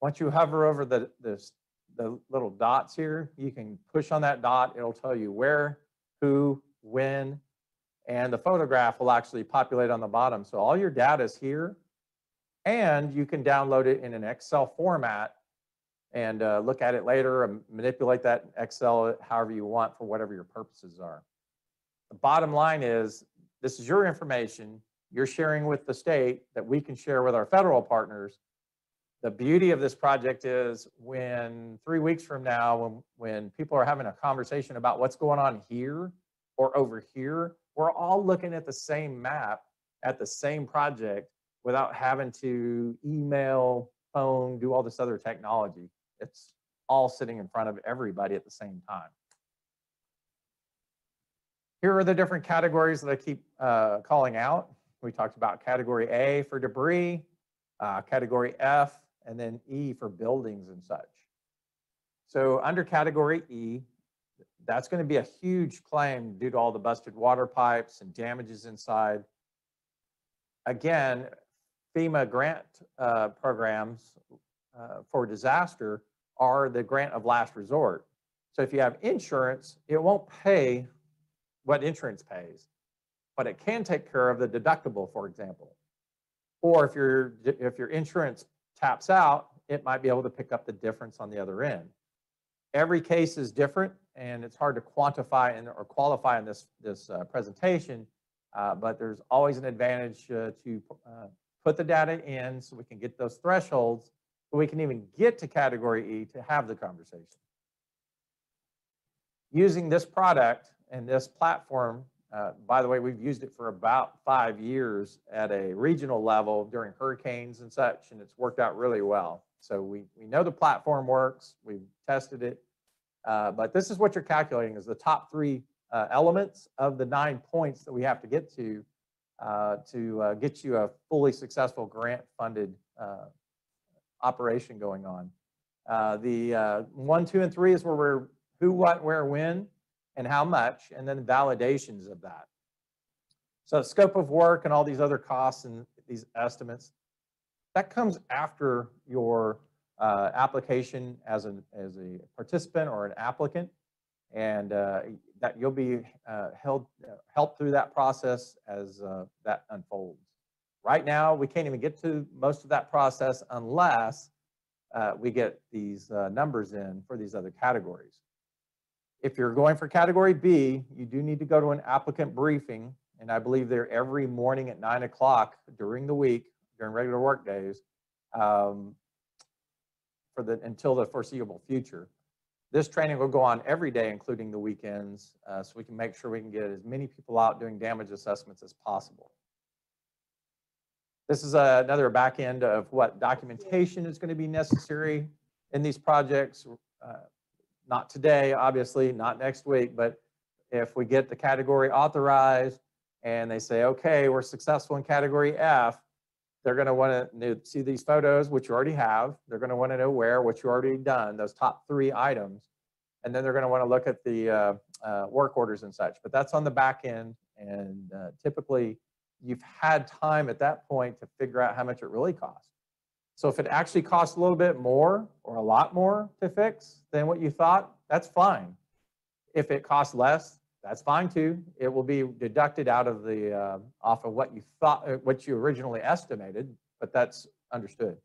Once you hover over the, this, the little dots here, you can push on that dot. It'll tell you where, who, when, and the photograph will actually populate on the bottom. So all your data is here, and you can download it in an Excel format and uh, look at it later and manipulate that Excel however you want for whatever your purposes are. The bottom line is, this is your information you're sharing with the state that we can share with our federal partners. The beauty of this project is when three weeks from now, when, when people are having a conversation about what's going on here or over here, we're all looking at the same map at the same project without having to email, phone, do all this other technology. It's all sitting in front of everybody at the same time. Here are the different categories that I keep uh, calling out. We talked about category A for debris, uh, category F, and then E for buildings and such. So under category E, that's going to be a huge claim due to all the busted water pipes and damages inside. Again, FEMA grant uh, programs uh, for disaster are the grant of last resort. So if you have insurance, it won't pay what insurance pays, but it can take care of the deductible, for example. Or if your if your insurance taps out, it might be able to pick up the difference on the other end. Every case is different, and it's hard to quantify and or qualify in this this uh, presentation. Uh, but there's always an advantage uh, to uh, put the data in so we can get those thresholds, so we can even get to category E to have the conversation. Using this product and this platform, uh, by the way, we've used it for about five years at a regional level during hurricanes and such, and it's worked out really well. So we, we know the platform works, we've tested it, uh, but this is what you're calculating is the top three uh, elements of the nine points that we have to get to uh, to uh, get you a fully successful grant funded operation going on. The one, two, and three is where we're who, what, where, when, and how much, and then validations of that. So scope of work and all these other costs and these estimates, that comes after your uh, application as an as a participant or an applicant, and uh, that you'll be uh, held uh, helped through that process as uh, that unfolds. Right now, we can't even get to most of that process unless uh, we get these numbers in for these other categories. If you're going for category B, you do need to go to an applicant briefing. And I believe they're every morning at nine o'clock during the week, during regular work days, um, for the, until the foreseeable future. This training will go on every day, including the weekends, uh, so we can make sure we can get as many people out doing damage assessments as possible. This is another back end of what documentation is going to be necessary in these projects. Uh, Not today, obviously, not next week, but if we get the category authorized and they say, okay, we're successful in category F, they're going to want to see these photos, which you already have. They're going to want to know where, what you already done, those top three items. And then they're going to want to look at the uh, uh, work orders and such. But that's on the back end. And uh, typically, you've had time at that point to figure out how much it really costs. So if it actually costs a little bit more or a lot more to fix than what you thought, that's fine. If it costs less, that's fine too. It will be deducted out of the, uh, off of what you thought, uh, what you originally estimated, but that's understood.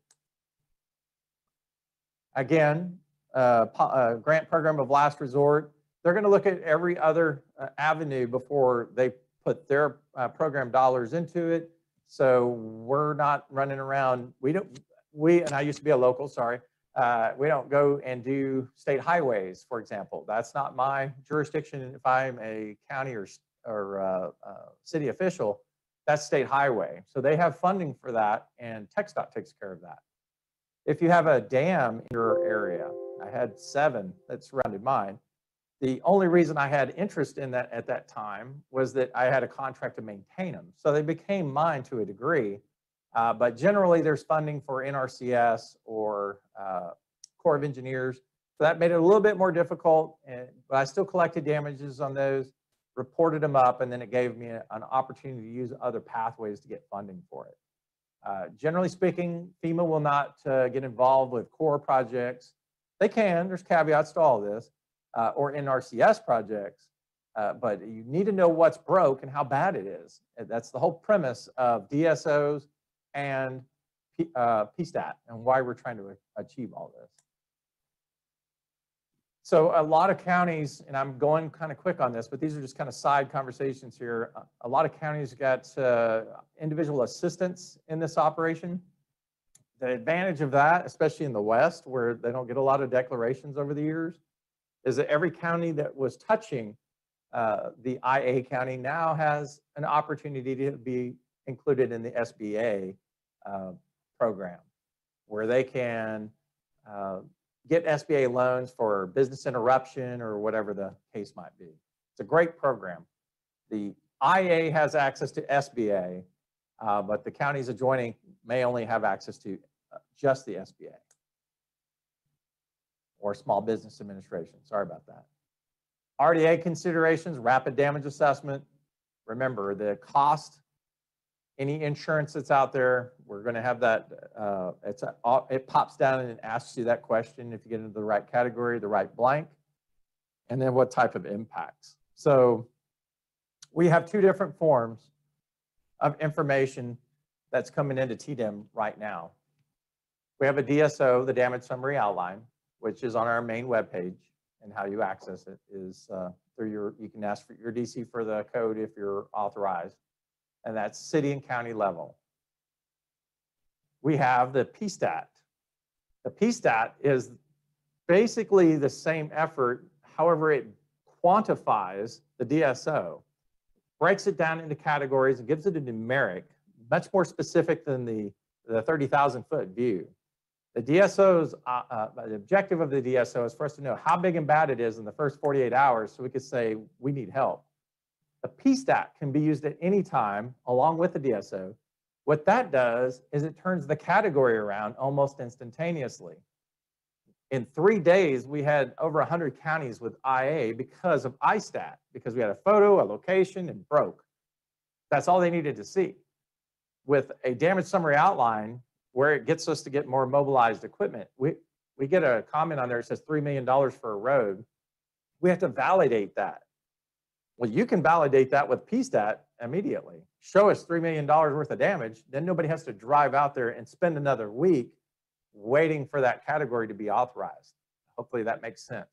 Again, uh, uh, grant program of last resort, they're going to look at every other uh, avenue before they put their uh, program dollars into it. So we're not running around, we don't, we, and I used to be a local, sorry, uh, we don't go and do state highways, for example. That's not my jurisdiction. If I'm a county or, or uh, uh, city official, that's state highway. So they have funding for that and TxDOT takes care of that. If you have a dam in your area, I had seven that surrounded mine. The only reason I had interest in that at that time was that I had a contract to maintain them. So they became mine to a degree. Uh, But generally, there's funding for NRCS or uh, Corps of Engineers. So that made it a little bit more difficult, and- but I still collected damages on those, reported them up, and then it gave me a- an opportunity to use other pathways to get funding for it. Uh, Generally speaking, FEMA will not uh, get involved with Corps projects. They can, there's caveats to all this, uh, or NRCS projects. Uh, But you need to know what's broke and how bad it is. That's the whole premise of DSOs and P- uh, PSTAT and why we're trying to achieve all this. So a lot of counties, and I'm going kind of quick on this, but these are just kind of side conversations here. A- lot of counties got uh, individual assistance in this operation. The advantage of that, especially in the west, where they don't get a lot of declarations over the years, is that every county that was touching uh, the IA county now has an opportunity to be included in the SBA uh, program, where they can uh, get SBA loans for business interruption or whatever the case might be. It's a great program. The IA has access to SBA, uh, but the counties adjoining may only have access to uh, just the SBA or Small Business Administration. Sorry about that. RDA considerations, rapid damage assessment. Remember, the cost, any insurance that's out there, we're going to have that, uh, it's, a- it pops down and asks you that question if you get into the right category, the right blank, and then what type of impacts. So we have two different forms of information that's coming into TDEM right now. We have a DSO, the damage summary outline, which is on our main webpage, and how you access it is uh, through your, you can ask for your DC for the code if you're authorized, and that's city and county level. We have the PSTAT. The PSTAT is basically the same effort, however, it quantifies the DSO, breaks it down into categories and gives it a numeric, much more specific than the, the 30,000 foot view. The DSO's, uh, uh, the objective of the DSO is for us to know how big and bad it is in the first 48 hours so we could say, we need help. The PSTAT can be used at any time along with the DSO. What that does is it turns the category around almost instantaneously. In three days, we had over 100 counties with IA because of ISTAT, because we had a photo, a location, and broke. That's all they needed to see. With a damage summary outline, where it gets us to get more mobilized equipment. We, we get a comment on there that says $3 million for a road. We have to validate that. Well, you can validate that with PSTAT immediately. Show us $3 million worth of damage, then nobody has to drive out there and spend another week waiting for that category to be authorized. Hopefully that makes sense.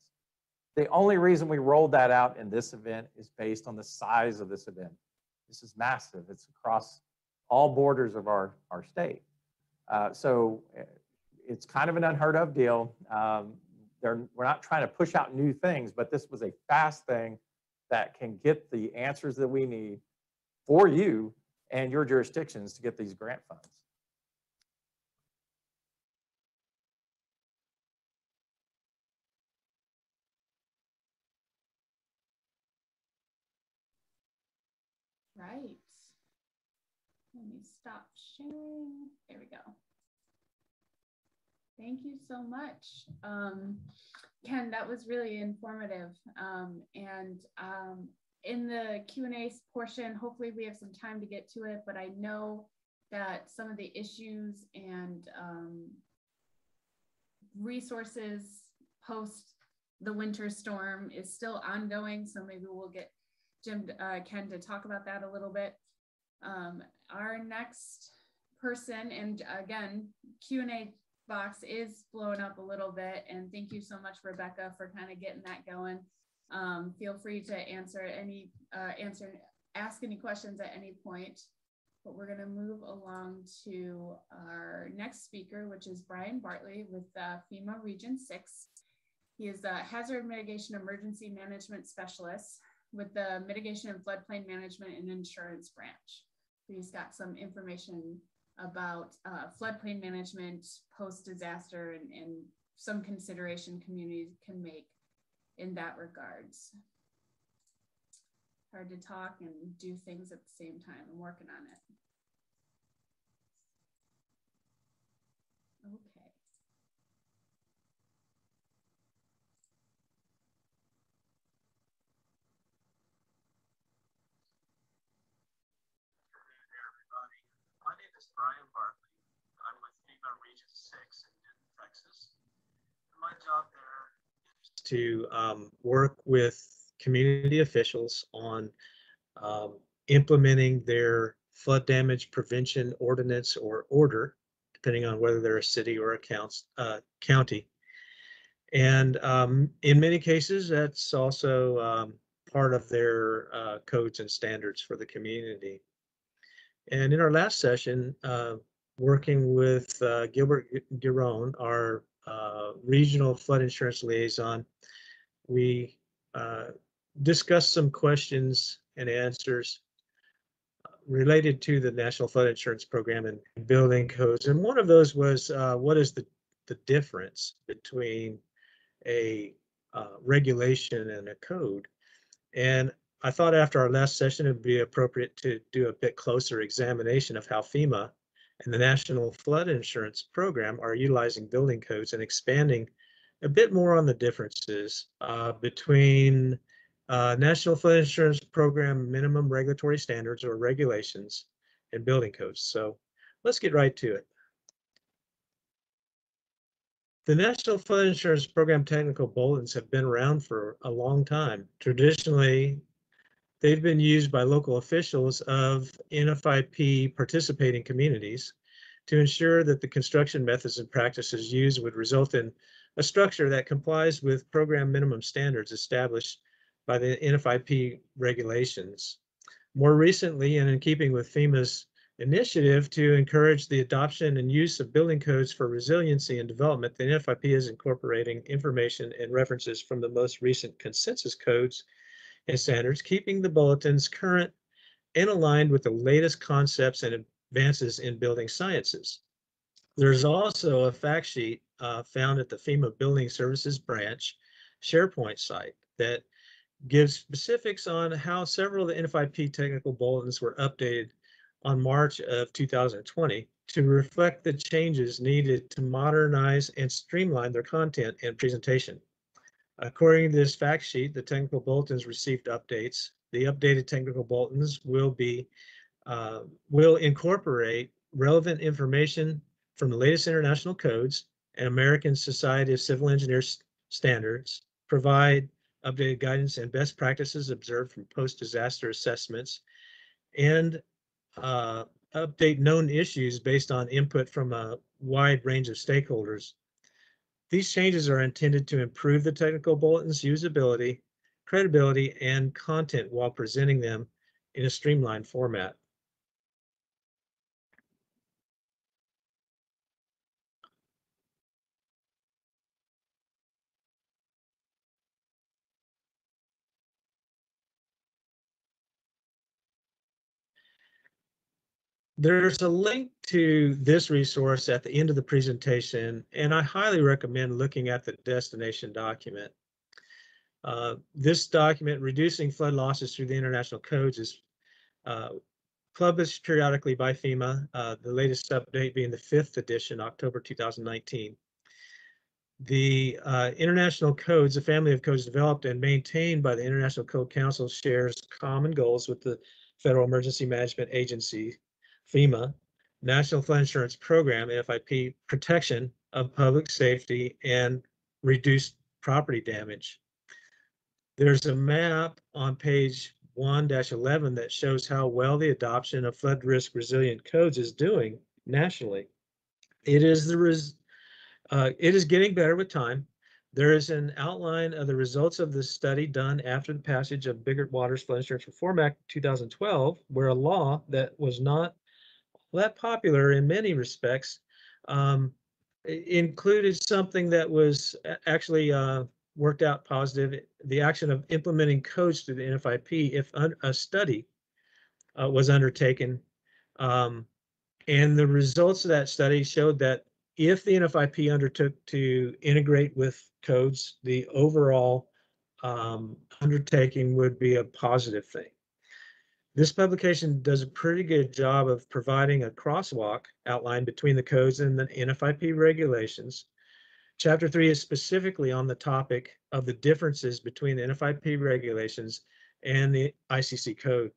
The only reason we rolled that out in this event is based on the size of this event. This is massive. It's across all borders of our, our state. Uh, So uh, it's kind of an unheard of deal. Um, we're not trying to push out new things, but this was a fast thing that can get the answers that we need for you and your jurisdictions to get these grant funds. Right. Let me stop sharing. There we go. Thank you so much. Um, Ken, that was really informative. Um, and um, in the Q&A portion, hopefully we have some time to get to it, but I know that some of the issues and um, resources post the winter storm is still ongoing. So maybe we'll get Jim, uh, Ken to talk about that a little bit. Um, our next person, and again, Q&A box is blowing up a little bit. And thank you so much, Rebecca, for kind of getting that going. Um, feel free to answer any, uh, answer, ask any questions at any point. But we're going to move along to our next speaker, which is Brian Bartley with uh, FEMA Region 6. He is a hazard mitigation emergency management specialist with the mitigation and floodplain management and insurance branch. He's got some information about uh, floodplain management post-disaster and, and some consideration communities can make in that regards. Hard to talk and do things at the same time. I'm working on it. Okay. everybody. My name Brian. I'm with FEMA Region 6 in Texas. And my job there is to um, work with community officials on um, implementing their flood damage prevention ordinance or order, depending on whether they're a city or a counts, uh, county. And um, in many cases, that's also um, part of their uh, codes and standards for the community. And in our last session, uh, working with uh, Gilbert Giron, our uh, regional flood insurance liaison, we uh, discussed some questions and answers related to the National Flood Insurance Program and building codes. And one of those was uh, what is the, the difference between a uh, regulation and a code? And I thought after our last session, it'd be appropriate to do a bit closer examination of how FEMA and the National Flood Insurance Program are utilizing building codes and expanding a bit more on the differences uh, between uh, National Flood Insurance Program minimum regulatory standards or regulations and building codes. So let's get right to it. The National Flood Insurance Program technical bulletins have been around for a long time. Traditionally, they've been used by local officials of NFIP participating communities to ensure that the construction methods and practices used would result in a structure that complies with program minimum standards established by the NFIP regulations. More recently, and in keeping with FEMA's initiative to encourage the adoption and use of building codes for resiliency and development, the NFIP is incorporating information and references from the most recent consensus codes and standards, keeping the bulletins current and aligned with the latest concepts and advances in building sciences. There's also a fact sheet uh, found at the FEMA Building Science Branch SharePoint site that gives specifics on how several of the NFIP technical bulletins were updated on March of 2020 to reflect the changes needed to modernize and streamline their content and presentation. According to this fact sheet, the technical bulletins received updates. The updated technical bulletins will be uh, will incorporate relevant information from the latest international codes and American Society of Civil Engineers standards, provide updated guidance and best practices observed from post-disaster assessments, and uh, update known issues based on input from a wide range of stakeholders. These changes are intended to improve the technical bulletin's usability, credibility, and content while presenting them in a streamlined format. There's a link to this resource at the end of the presentation, and I highly recommend looking at the destination document. Uh, This document, Reducing Flood Losses Through the International Codes, is uh, published periodically by FEMA, uh, the latest update being the fifth edition, October 2019. The uh, International Codes, a family of codes developed and maintained by the International Code Council, shares common goals with the Federal Emergency Management Agency, FEMA, National Flood Insurance Program, NFIP, protection of public safety and reduced property damage. There's a map on page 1-11 that shows how well the adoption of flood risk resilient codes is doing nationally. It is the res, uh, it is getting better with time. There is an outline of the results of the study done after the passage of Biggert Waters Flood Insurance Reform Act two thousand twelve, where a law that was not that popular in many respects um, included something that was actually uh, worked out positive, the action of implementing codes through the NFIP if a study uh, was undertaken. Um, and the results of that study showed that if the NFIP undertook to integrate with codes, the overall um, undertaking would be a positive thing. This publication does a pretty good job of providing a crosswalk outline between the codes and the NFIP regulations. Chapter three is specifically on the topic of the differences between the NFIP regulations and the ICC code.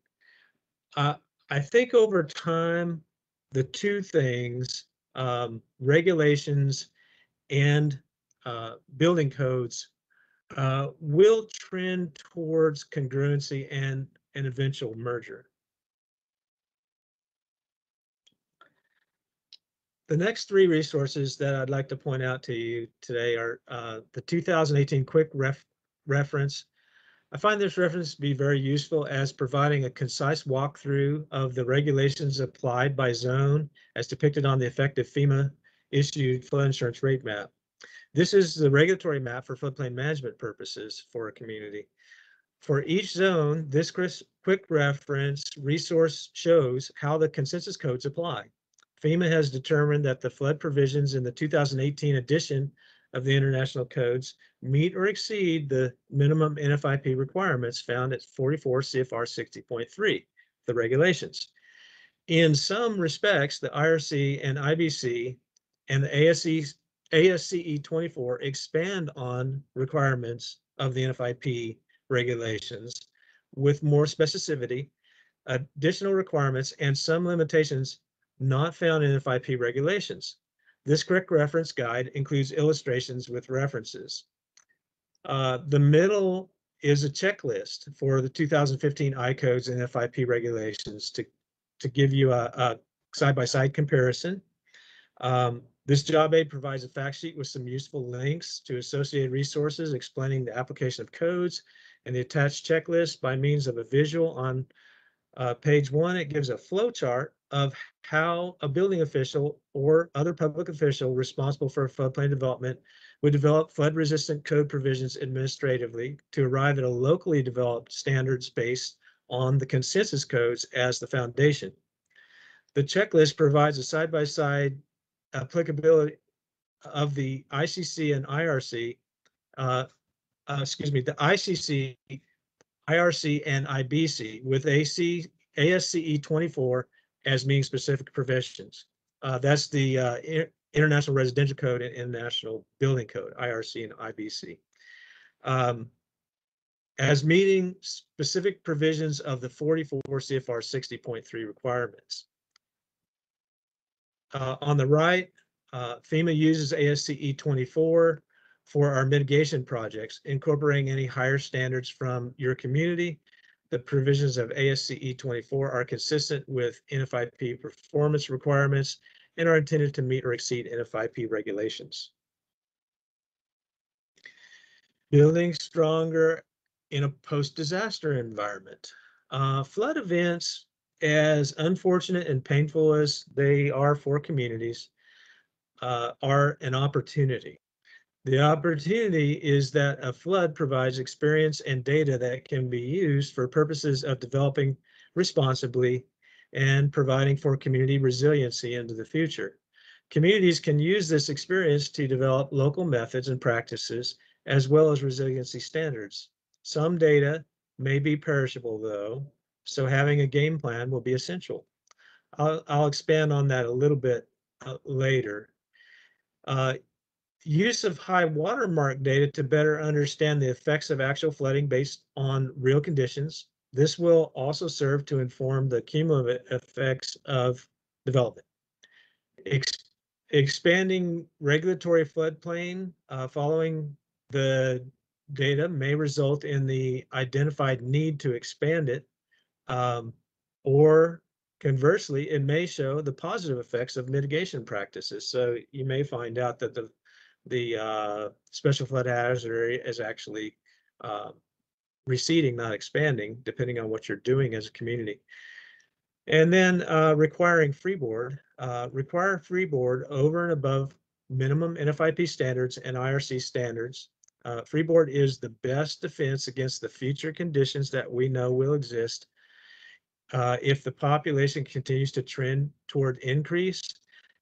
Uh, I think over time, the two things, um, regulations and uh, building codes uh, will trend towards congruency and an eventual merger. The next three resources that I'd like to point out to you today are uh, the 2018 Quick Ref Reference. I find this reference to be very useful as providing a concise walkthrough of the regulations applied by zone as depicted on the effective FEMA issued flood insurance rate map. This is the regulatory map for floodplain management purposes for a community. For each zone, this quick reference resource shows how the consensus codes apply. FEMA has determined that the flood provisions in the 2018 edition of the international codes meet or exceed the minimum NFIP requirements found at 44 CFR 60.3, the regulations. In some respects, the IRC and IBC and the ASC, ASCE 24 expand on requirements of the NFIP regulations with more specificity, additional requirements, and some limitations not found in FIP regulations. This correct reference guide includes illustrations with references. Uh, the middle is a checklist for the 2015 I codes and FIP regulations to, to give you a, side-by-side comparison. Um, this job aid provides a fact sheet with some useful links to associated resources explaining the application of codes and the attached checklist by means of a visual on uh, page one. It gives a flow chart of how a building official or other public official responsible for floodplain development would develop flood resistant code provisions administratively to arrive at a locally developed standards based on the consensus codes as the foundation. The checklist provides a side-by-side applicability of the ICC and IRC, uh, uh, excuse me, the ICC, IRC and IBC with AC, ASCE 24 as meeting specific provisions. Uh, that's the uh, International Residential Code and International Building Code, IRC and IBC. Um, as meeting specific provisions of the 44 CFR 60.3 requirements. Uh, on the right, uh, FEMA uses ASCE 24 for our mitigation projects, incorporating any higher standards from your community. the provisions of ASCE 24 are consistent with NFIP performance requirements and are intended to meet or exceed NFIP regulations. Building stronger in a post-disaster environment. Uh, flood events, as unfortunate and painful as they are for communities, uh, are an opportunity. The opportunity is that a flood provides experience and data that can be used for purposes of developing responsibly and providing for community resiliency into the future. Communities can use this experience to develop local methods and practices as well as resiliency standards. Some data may be perishable though, so having a game plan will be essential. I'll, I'll expand on that a little bit uh, later. Uh, use of high watermark data to better understand the effects of actual flooding based on real conditions. This will also serve to inform the cumulative effects of development. Ex- expanding regulatory floodplain uh, following the data may result in the identified need to expand it. Um, or conversely, it may show the positive effects of mitigation practices. So you may find out that the the uh, special flood hazard area is actually uh, receding, not expanding, depending on what you're doing as a community. And then uh, requiring freeboard, uh, require freeboard over and above minimum NFIP standards and IRC standards. Uh, freeboard is the best defense against the future conditions that we know will exist uh, if the population continues to trend toward increase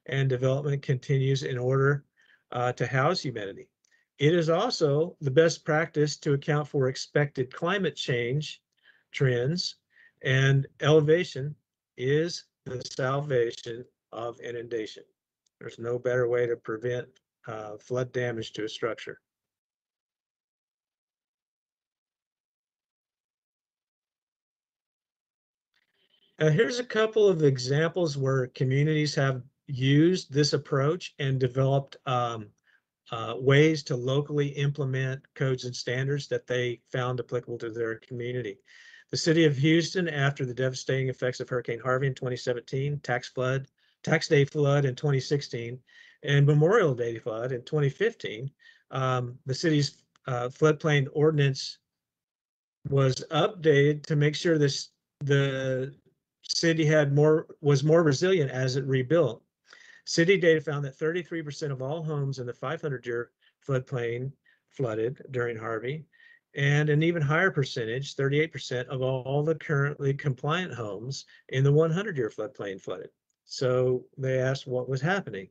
and development continues in order uh, to house humanity. It is also the best practice to account for expected climate change trends and elevation is the salvation of inundation. There's no better way to prevent uh, flood damage to a structure. Here's a couple of examples where communities have used this approach and developed um, uh, ways to locally implement codes and standards that they found applicable to their community. The city of Houston, after the devastating effects of Hurricane Harvey in 2017, tax flood, tax day flood in 2016, and Memorial Day flood in 2015, um, the city's uh, floodplain ordinance was updated to make sure this the city had more was more resilient as it rebuilt. City data found that 33% of all homes in the 500 year floodplain flooded during Harvey, and an even higher percentage, 38% of all the currently compliant homes in the 100 year floodplain flooded. So they asked what was happening.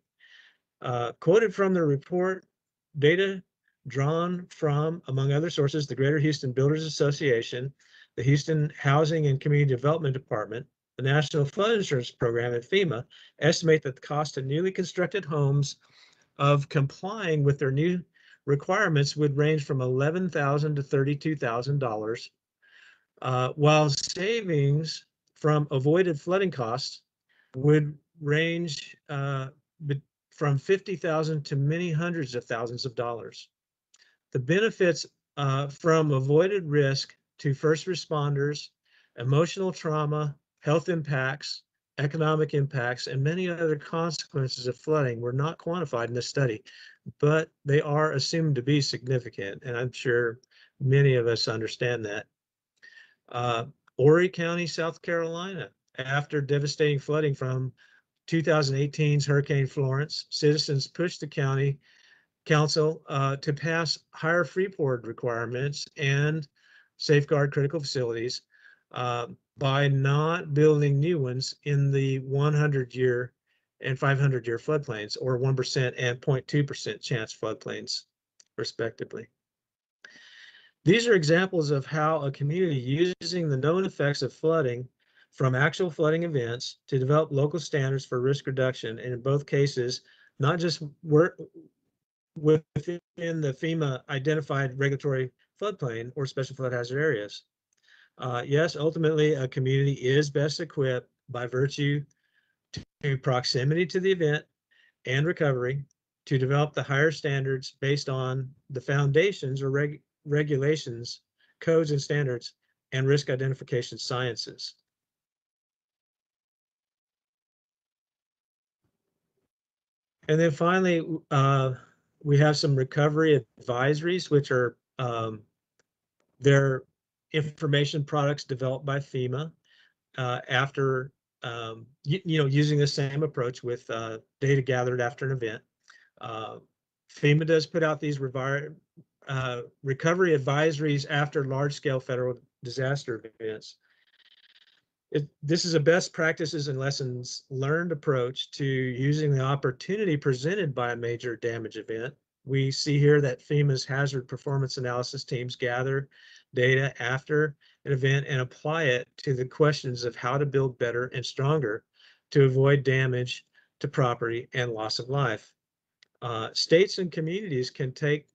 Uh, quoted from the report, data drawn from, among other sources, the Greater Houston Builders Association, the Houston Housing and Community Development Department, the National Flood Insurance Program and FEMA estimate that the cost of newly constructed homes of complying with their new requirements would range from 11,000 to thirty-two thousand dollars, uh, while savings from avoided flooding costs would range uh, from fifty thousand to many hundreds of thousands of dollars. The benefits uh, from avoided risk to first responders, emotional trauma, health impacts, economic impacts, and many other consequences of flooding were not quantified in this study, but they are assumed to be significant, and I'm sure many of us understand that. Uh, Horry County, South Carolina, after devastating flooding from 2018's Hurricane Florence, citizens pushed the county council uh, to pass higher freeboard requirements and safeguard critical facilities uh, by not building new ones in the 100 year and 500 year floodplains or 1% and 0.2% chance floodplains respectively. These are examples of how a community using the known effects of flooding from actual flooding events to develop local standards for risk reduction. And in both cases, not just work within the FEMA identified regulatory floodplain or special flood hazard areas. Uh, yes, ultimately, a community is best equipped by virtue to proximity to the event and recovery to develop the higher standards based on the foundations or reg regulations, codes and standards and risk identification sciences. And then finally, uh, we have some recovery advisories, which are um, they're information products developed by FEMA uh, after um, you, you know using the same approach with uh, data gathered after an event. Uh, FEMA does put out these uh, recovery advisories after large-scale federal disaster events. It, this is a best practices and lessons learned approach to using the opportunity presented by a major damage event. We see here that FEMA's hazard performance analysis teams gather data after an event and apply it to the questions of how to build better and stronger to avoid damage to property and loss of life. Uh, states and communities can take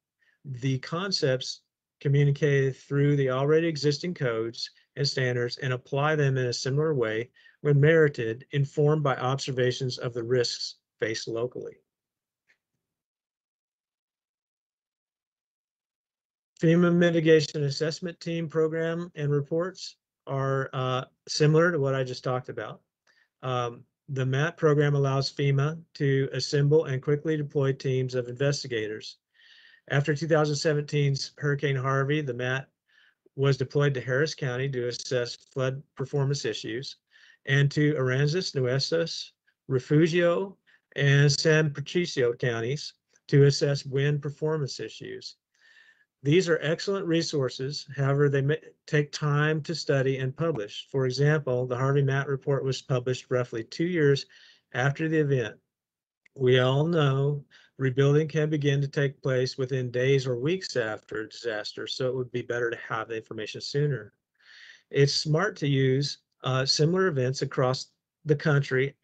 the concepts communicated through the already existing codes and standards and apply them in a similar way when merited, informed by observations of the risks faced locally. FEMA Mitigation Assessment Team program and reports are uh, similar to what I just talked about. Um, the MAT program allows FEMA to assemble and quickly deploy teams of investigators. After 2017's Hurricane Harvey, the MAT was deployed to Harris County to assess flood performance issues and to Aransas, Nueces, Refugio, and San Patricio counties to assess wind performance issues. These are excellent resources. However, they may take time to study and publish. For example, the Harvey MAT report was published roughly two years after the event. We all know rebuilding can begin to take place within days or weeks after a disaster, so it would be better to have the information sooner. It's smart to use uh, similar events across the country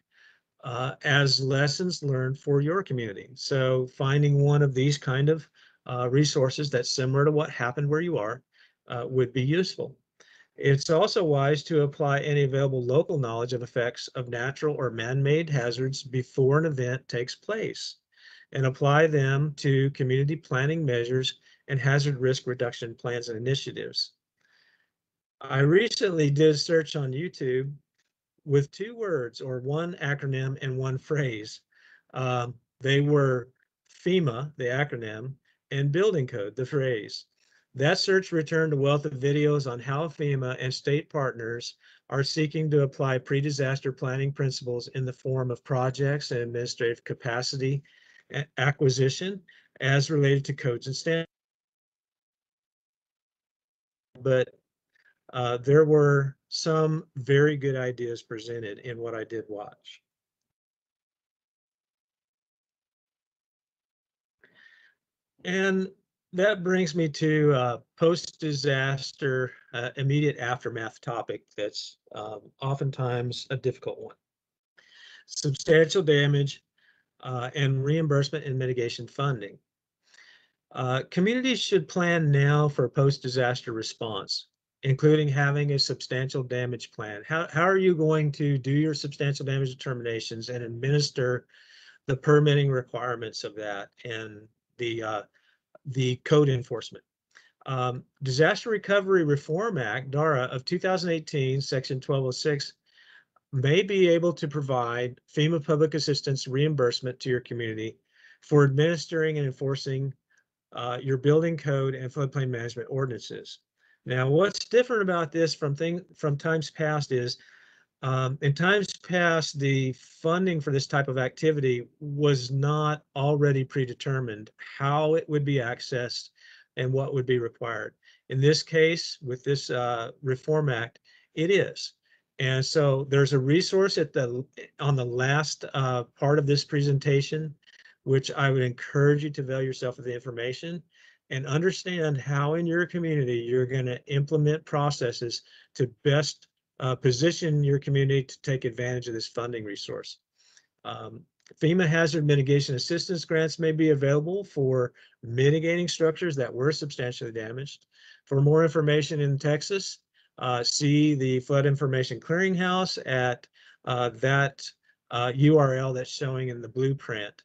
uh, as lessons learned for your community. So finding one of these kind of uh, resources that's similar to what happened where you are uh, would be useful. It's also wise to apply any available local knowledge of effects of natural or man-made hazards before an event takes place and apply them to community planning measures and hazard risk reduction plans and initiatives. I recently did a search on YouTube with two words or one acronym and one phrase. Um, they were FEMA, the acronym, and building code, the phrase. That search returned a wealth of videos on how FEMA and state partners are seeking to apply pre-disaster planning principles in the form of projects and administrative capacity acquisition as related to codes and standards. But uh, there were some very good ideas presented in what I did watch. And that brings me to uh, post-disaster uh, immediate aftermath topic that's um, oftentimes a difficult one. Substantial damage uh, and reimbursement and mitigation funding. Uh, communities should plan now for post-disaster response, including having a substantial damage plan. How, how are you going to do your substantial damage determinations and administer the permitting requirements of that and the uh, the code enforcement. Um, Disaster Recovery Reform Act, DRRA of 2018, Section 1206, may be able to provide FEMA public assistance reimbursement to your community for administering and enforcing uh, your building code and floodplain management ordinances. Now, what's different about this from thing from times past is um, in times past, the funding for this type of activity was not already predetermined how it would be accessed and what would be required. In this case, with this uh, Reform Act, it is. And so there's a resource at the on the last uh, part of this presentation, which I would encourage you to avail yourself of the information and understand how in your community you're going to implement processes to best uh, position your community to take advantage of this funding resource. Um, FEMA hazard mitigation assistance grants may be available for mitigating structures that were substantially damaged. For more information in Texas, uh, see the Flood Information Clearinghouse at uh, that uh, URL that's showing in the blueprint.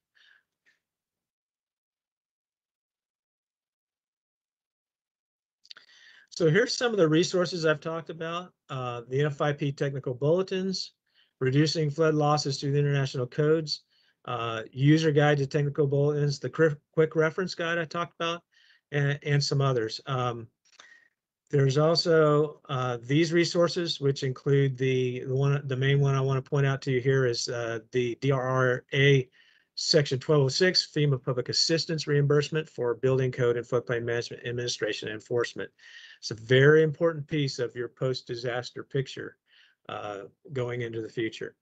So here's some of the resources I've talked about. Uh, the NFIP technical bulletins, reducing flood losses through the international codes, uh, user guide to technical bulletins, the quick reference guide I talked about, and, and some others. Um, there's also uh, these resources, which include the, the one, the main one I want to point out to you here is uh, the DRRA Section 1206 FEMA Public Assistance Reimbursement for Building Code and Floodplain Management Administration Enforcement. It's a very important piece of your post-disaster picture uh, going into the future.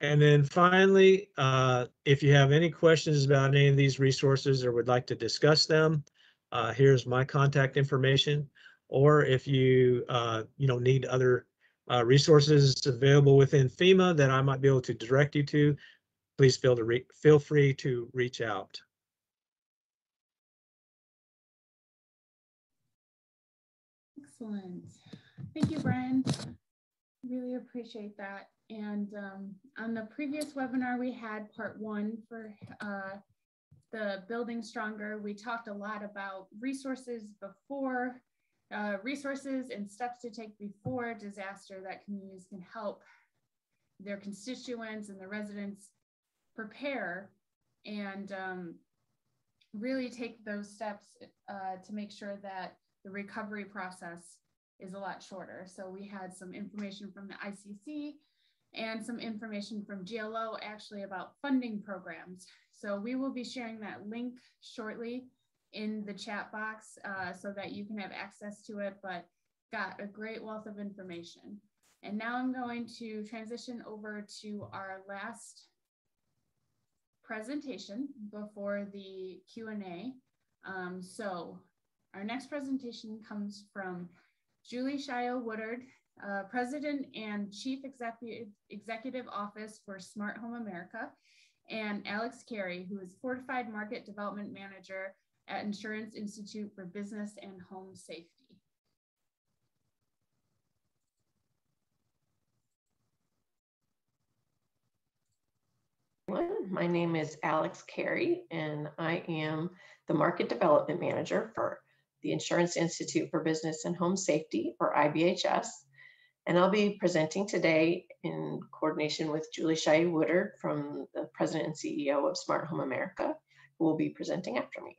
And then finally, uh, if you have any questions about any of these resources or would like to discuss them, uh, here's my contact information. Or if you, uh, you know, need other uh, resources available within FEMA that I might be able to direct you to, please feel to feel free to reach out. Excellent. Thank you, Brian. Really appreciate that. And um, on the previous webinar, we had part one for uh, the Building Stronger. We talked a lot about resources before, uh, resources and steps to take before disaster that communities can help their constituents and the residents prepare and um, really take those steps uh, to make sure that the recovery process is a lot shorter. So we had some information from the ICC and some information from GLO actually about funding programs. So we will be sharing that link shortly in the chat box uh, so that you can have access to it, but got a great wealth of information. And now I'm going to transition over to our last presentation before the Q&A. Um, so our next presentation comes from Julie Shiyou-Woodard, uh, President and Chief Executive, Executive Office for Smart Home America, and Alex Carey, who is Fortified Market Development Manager at Insurance Institute for Business and Home Safety. My name is Alex Carey, and I am the Market Development Manager for the Insurance Institute for Business and Home Safety, or IBHS. And I'll be presenting today in coordination with Julie Shiyou-Woodard from the President and CEO of Smart Home America, who will be presenting after me.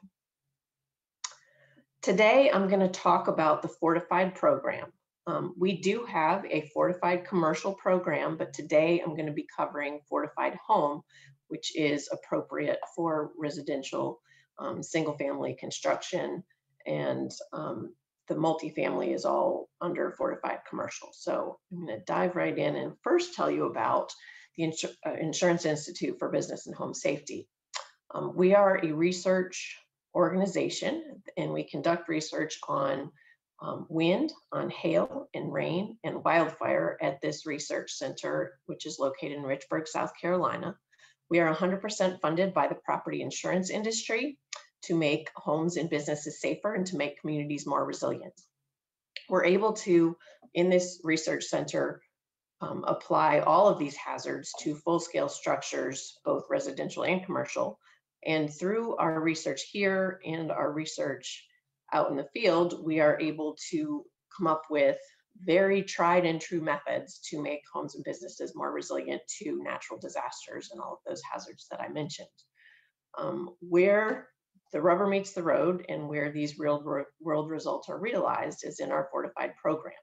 Today, I'm going to talk about the Fortified program. Um, we do have a Fortified commercial program, but today I'm going to be covering Fortified Home, which is appropriate for residential um, single family construction and um, the multifamily is all under fortified commercial. So I'm going to dive right in and first tell you about the Insur uh, Insurance Institute for Business and Home Safety. Um, we are a research organization and we conduct research on um, wind, on hail and rain and wildfire at this research center, which is located in Richburg, South Carolina. We are 100% funded by the property insurance industry to make homes and businesses safer and to make communities more resilient. We're able to, in this research center, um, apply all of these hazards to full-scale structures, both residential and commercial. And through our research here and our research out in the field, we are able to come up with very tried and true methods to make homes and businesses more resilient to natural disasters and all of those hazards that I mentioned. Um, where the rubber meets the road and where these real world results are realized is in our fortified program.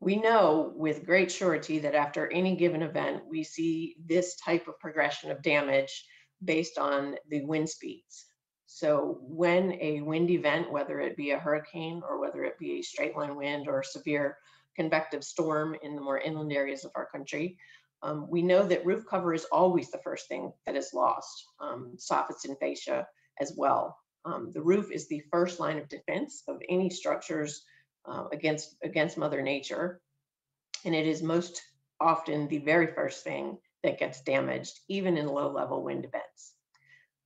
We know with great surety that after any given event, we see this type of progression of damage based on the wind speeds. So when a wind event, whether it be a hurricane or whether it be a straight line wind or severe convective storm in the more inland areas of our country, um, we know that roof cover is always the first thing that is lost, um, soffits and fascia as well. Um, the roof is the first line of defense of any structures uh, against, against Mother Nature. And it is most often the very first thing that gets damaged, even in low level wind events.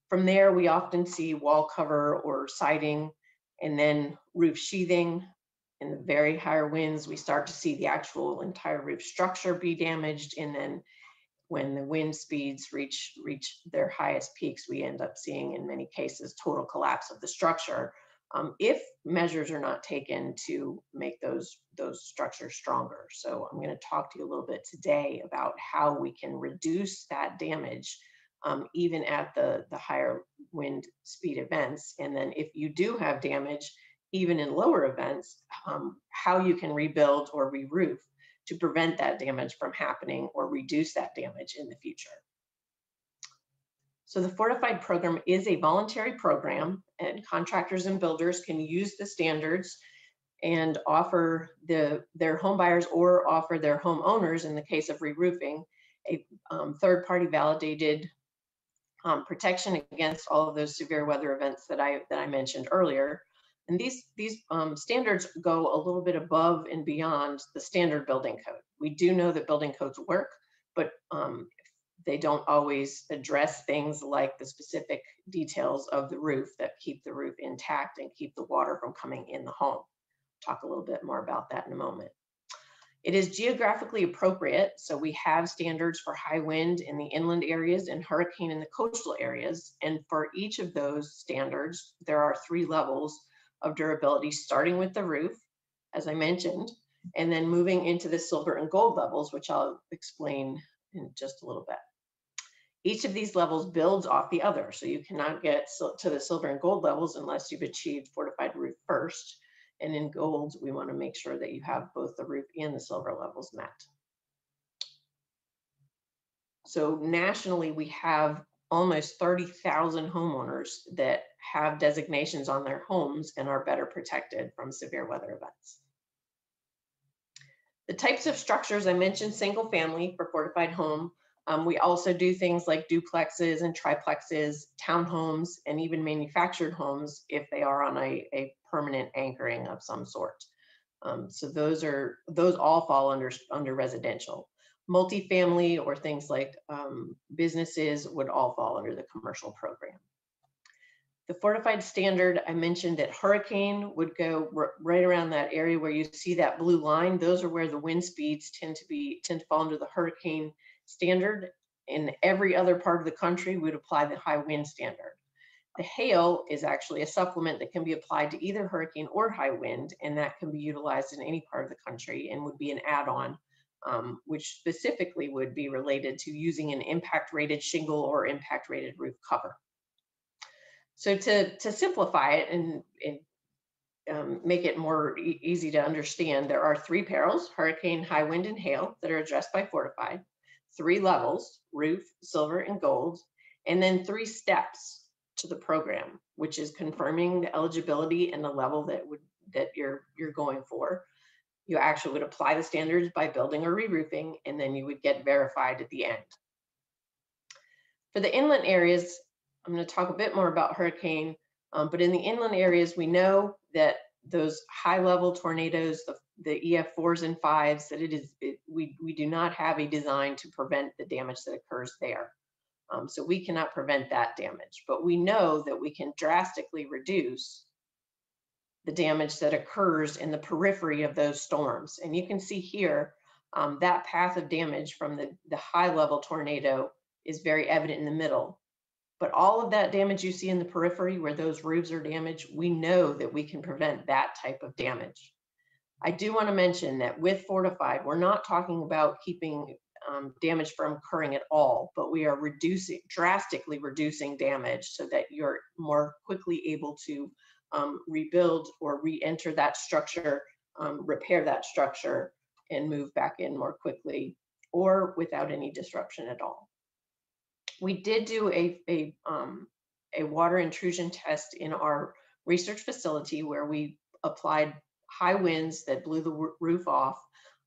From there, we often see wall cover or siding and then roof sheathing, in the very higher winds, we start to see the actual entire roof structure be damaged. And then when the wind speeds reach reach their highest peaks, we end up seeing in many cases total collapse of the structure um, if measures are not taken to make those those structures stronger. So I'm going to talk to you a little bit today about how we can reduce that damage um, even at the the higher wind speed events. And then if you do have damage, even in lower events, um, how you can rebuild or re-roof to prevent that damage from happening or reduce that damage in the future. So the Fortified program is a voluntary program and contractors and builders can use the standards and offer the, their home buyers or offer their homeowners, in the case of re-roofing, a um, third-party validated um, protection against all of those severe weather events that I, that I mentioned earlier. And these, these um, standards go a little bit above and beyond the standard building code. We do know that building codes work, but um, they don't always address things like the specific details of the roof that keep the roof intact and keep the water from coming in the home. Talk a little bit more about that in a moment. It is geographically appropriate, so we have standards for high wind in the inland areas and hurricane in the coastal areas. And for each of those standards, there are three levels of durability, starting with the roof, as I mentioned, and then moving into the silver and gold levels, which I'll explain in just a little bit. Each of these levels builds off the other, so you cannot get to the silver and gold levels unless you've achieved fortified roof first. And in gold, we want to make sure that you have both the roof and the silver levels met. So nationally, we have almost 30,000 homeowners that have designations on their homes and are better protected from severe weather events. The types of structures I mentioned, single family for fortified home. Um, we also do things like duplexes and triplexes, townhomes, and even manufactured homes if they are on a, a permanent anchoring of some sort. Um, so those are those all fall under under residential multifamily or things like um, businesses would all fall under the commercial program. The fortified standard, I mentioned that hurricane would go right around that area where you see that blue line. Those are where the wind speeds tend to be tend to fall under the hurricane standard. In every other part of the country, would apply the high wind standard. The hail is actually a supplement that can be applied to either hurricane or high wind, and that can be utilized in any part of the country and would be an add-on um, which specifically would be related to using an impact rated shingle or impact rated roof cover. So to, to simplify it and, and um, make it more e easy to understand, there are three perils, hurricane, high wind, and hail that are addressed by Fortified, three levels, roof, silver, and gold, and then three steps to the program, which is confirming the eligibility and the level that would that you're you're going for, you actually would apply the standards by building or re-roofing, and then you would get verified at the end. For the inland areas, I'm going to talk a bit more about hurricane, um, but in the inland areas, we know that those high level tornadoes, the, the EF4s and 5s, that it is, it, we, we do not have a design to prevent the damage that occurs there. Um, so we cannot prevent that damage, but we know that we can drastically reduce the damage that occurs in the periphery of those storms. And you can see here, um, that path of damage from the, the high level tornado is very evident in the middle. But all of that damage you see in the periphery where those roofs are damaged, we know that we can prevent that type of damage. I do want to mention that with Fortified, we're not talking about keeping um, damage from occurring at all, but we are reducing, drastically reducing damage so that you're more quickly able to um, rebuild or re-enter that structure, um, repair that structure and move back in more quickly or without any disruption at all. We did do a, a, um, a water intrusion test in our research facility where we applied high winds that blew the roof off.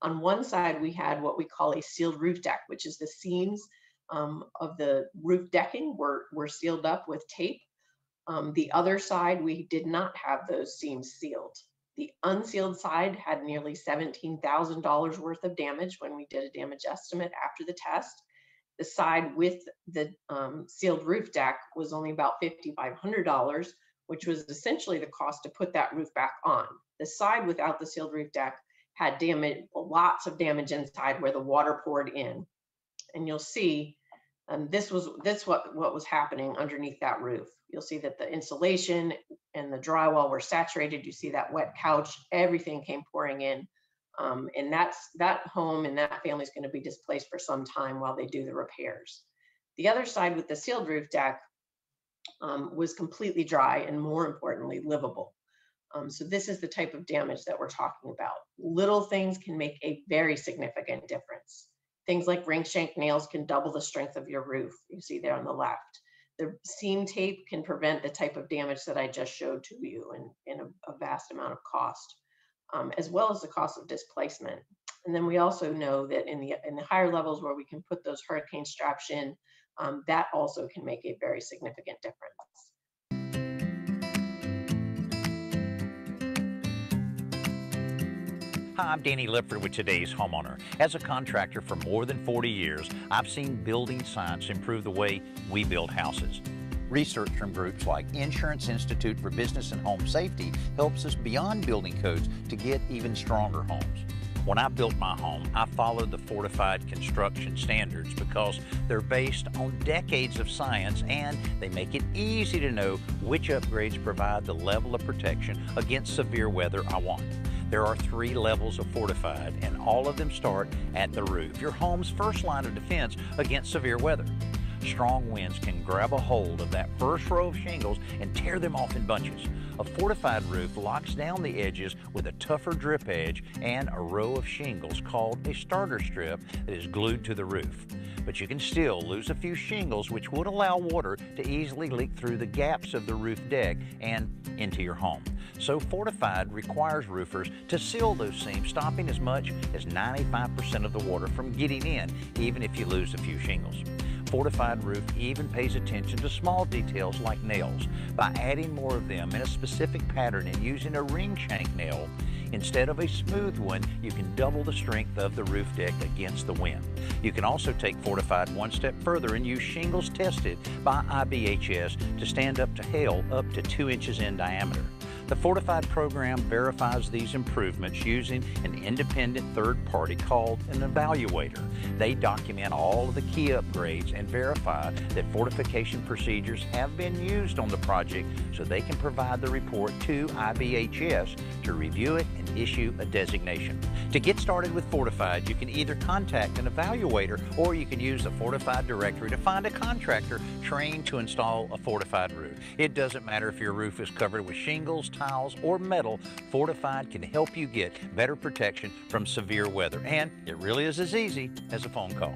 On one side, we had what we call a sealed roof deck, which is the seams um, of the roof decking were, were sealed up with tape. Um, the other side, we did not have those seams sealed. The unsealed side had nearly $17,000 worth of damage when we did a damage estimate after the test. The side with the um, sealed roof deck was only about $5,500, which was essentially the cost to put that roof back on. The side without the sealed roof deck had damage, lots of damage inside where the water poured in. And you'll see, um, this was, this what, what was happening underneath that roof. You'll see that the insulation and the drywall were saturated. You see that wet couch, everything came pouring in. Um, and that's, that home and that family is going to be displaced for some time while they do the repairs. The other side with the sealed roof deck um, was completely dry and more importantly, livable. Um, so this is the type of damage that we're talking about. Little things can make a very significant difference. Things like ring shank nails can double the strength of your roof. You see there on the left. The seam tape can prevent the type of damage that I just showed to you in, in a, a vast amount of cost, um, as well as the cost of displacement. And then we also know that in the in the higher levels where we can put those hurricane straps in, um, that also can make a very significant difference. Hi, I'm Danny Lipford with today's homeowner. As a contractor for more than 40 years, I've seen building science improve the way we build houses. Research from groups like Insurance Institute for Business and Home Safety helps us beyond building codes to get even stronger homes. When I built my home, I followed the fortified construction standards because they're based on decades of science and they make it easy to know which upgrades provide the level of protection against severe weather I want. There are three levels of fortified, and all of them start at the roof, your home's first line of defense against severe weather. Strong winds can grab a hold of that first row of shingles and tear them off in bunches. A fortified roof locks down the edges with a tougher drip edge and a row of shingles called a starter strip that is glued to the roof. But you can still lose a few shingles, which would allow water to easily leak through the gaps of the roof deck and into your home. So Fortified requires roofers to seal those seams, stopping as much as 95% of the water from getting in, even if you lose a few shingles. Fortified Roof even pays attention to small details like nails by adding more of them in a specific pattern and using a ring shank nail. Instead of a smooth one, you can double the strength of the roof deck against the wind. You can also take Fortified one step further and use shingles tested by IBHS to stand up to hail up to two inches in diameter. The Fortified program verifies these improvements using an independent third party called an evaluator. They document all of the key upgrades and verify that fortification procedures have been used on the project so they can provide the report to IBHS to review it and issue a designation. To get started with Fortified, you can either contact an evaluator or you can use the Fortified directory to find a contractor trained to install a fortified roof. It doesn't matter if your roof is covered with shingles, tiles, or metal, Fortified can help you get better protection from severe weather. And it really is as easy as a phone call.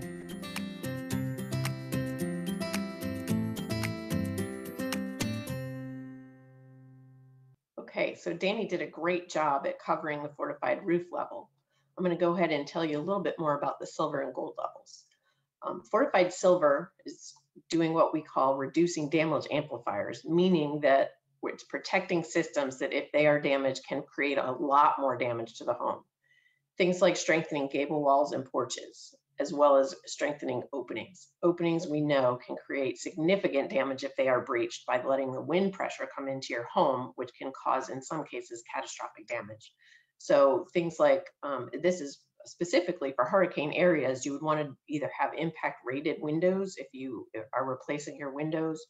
Okay, so Danny did a great job at covering the fortified roof level. I'm going to go ahead and tell you a little bit more about the silver and gold levels. Um, fortified silver is doing what we call reducing damage amplifiers, meaning that it's protecting systems that if they are damaged can create a lot more damage to the home. Things like strengthening gable walls and porches, as well as strengthening openings. Openings we know can create significant damage if they are breached by letting the wind pressure come into your home, which can cause, in some cases, catastrophic damage. So things like um, this is specifically for hurricane areas, you would want to either have impact rated windows if you are replacing your windows,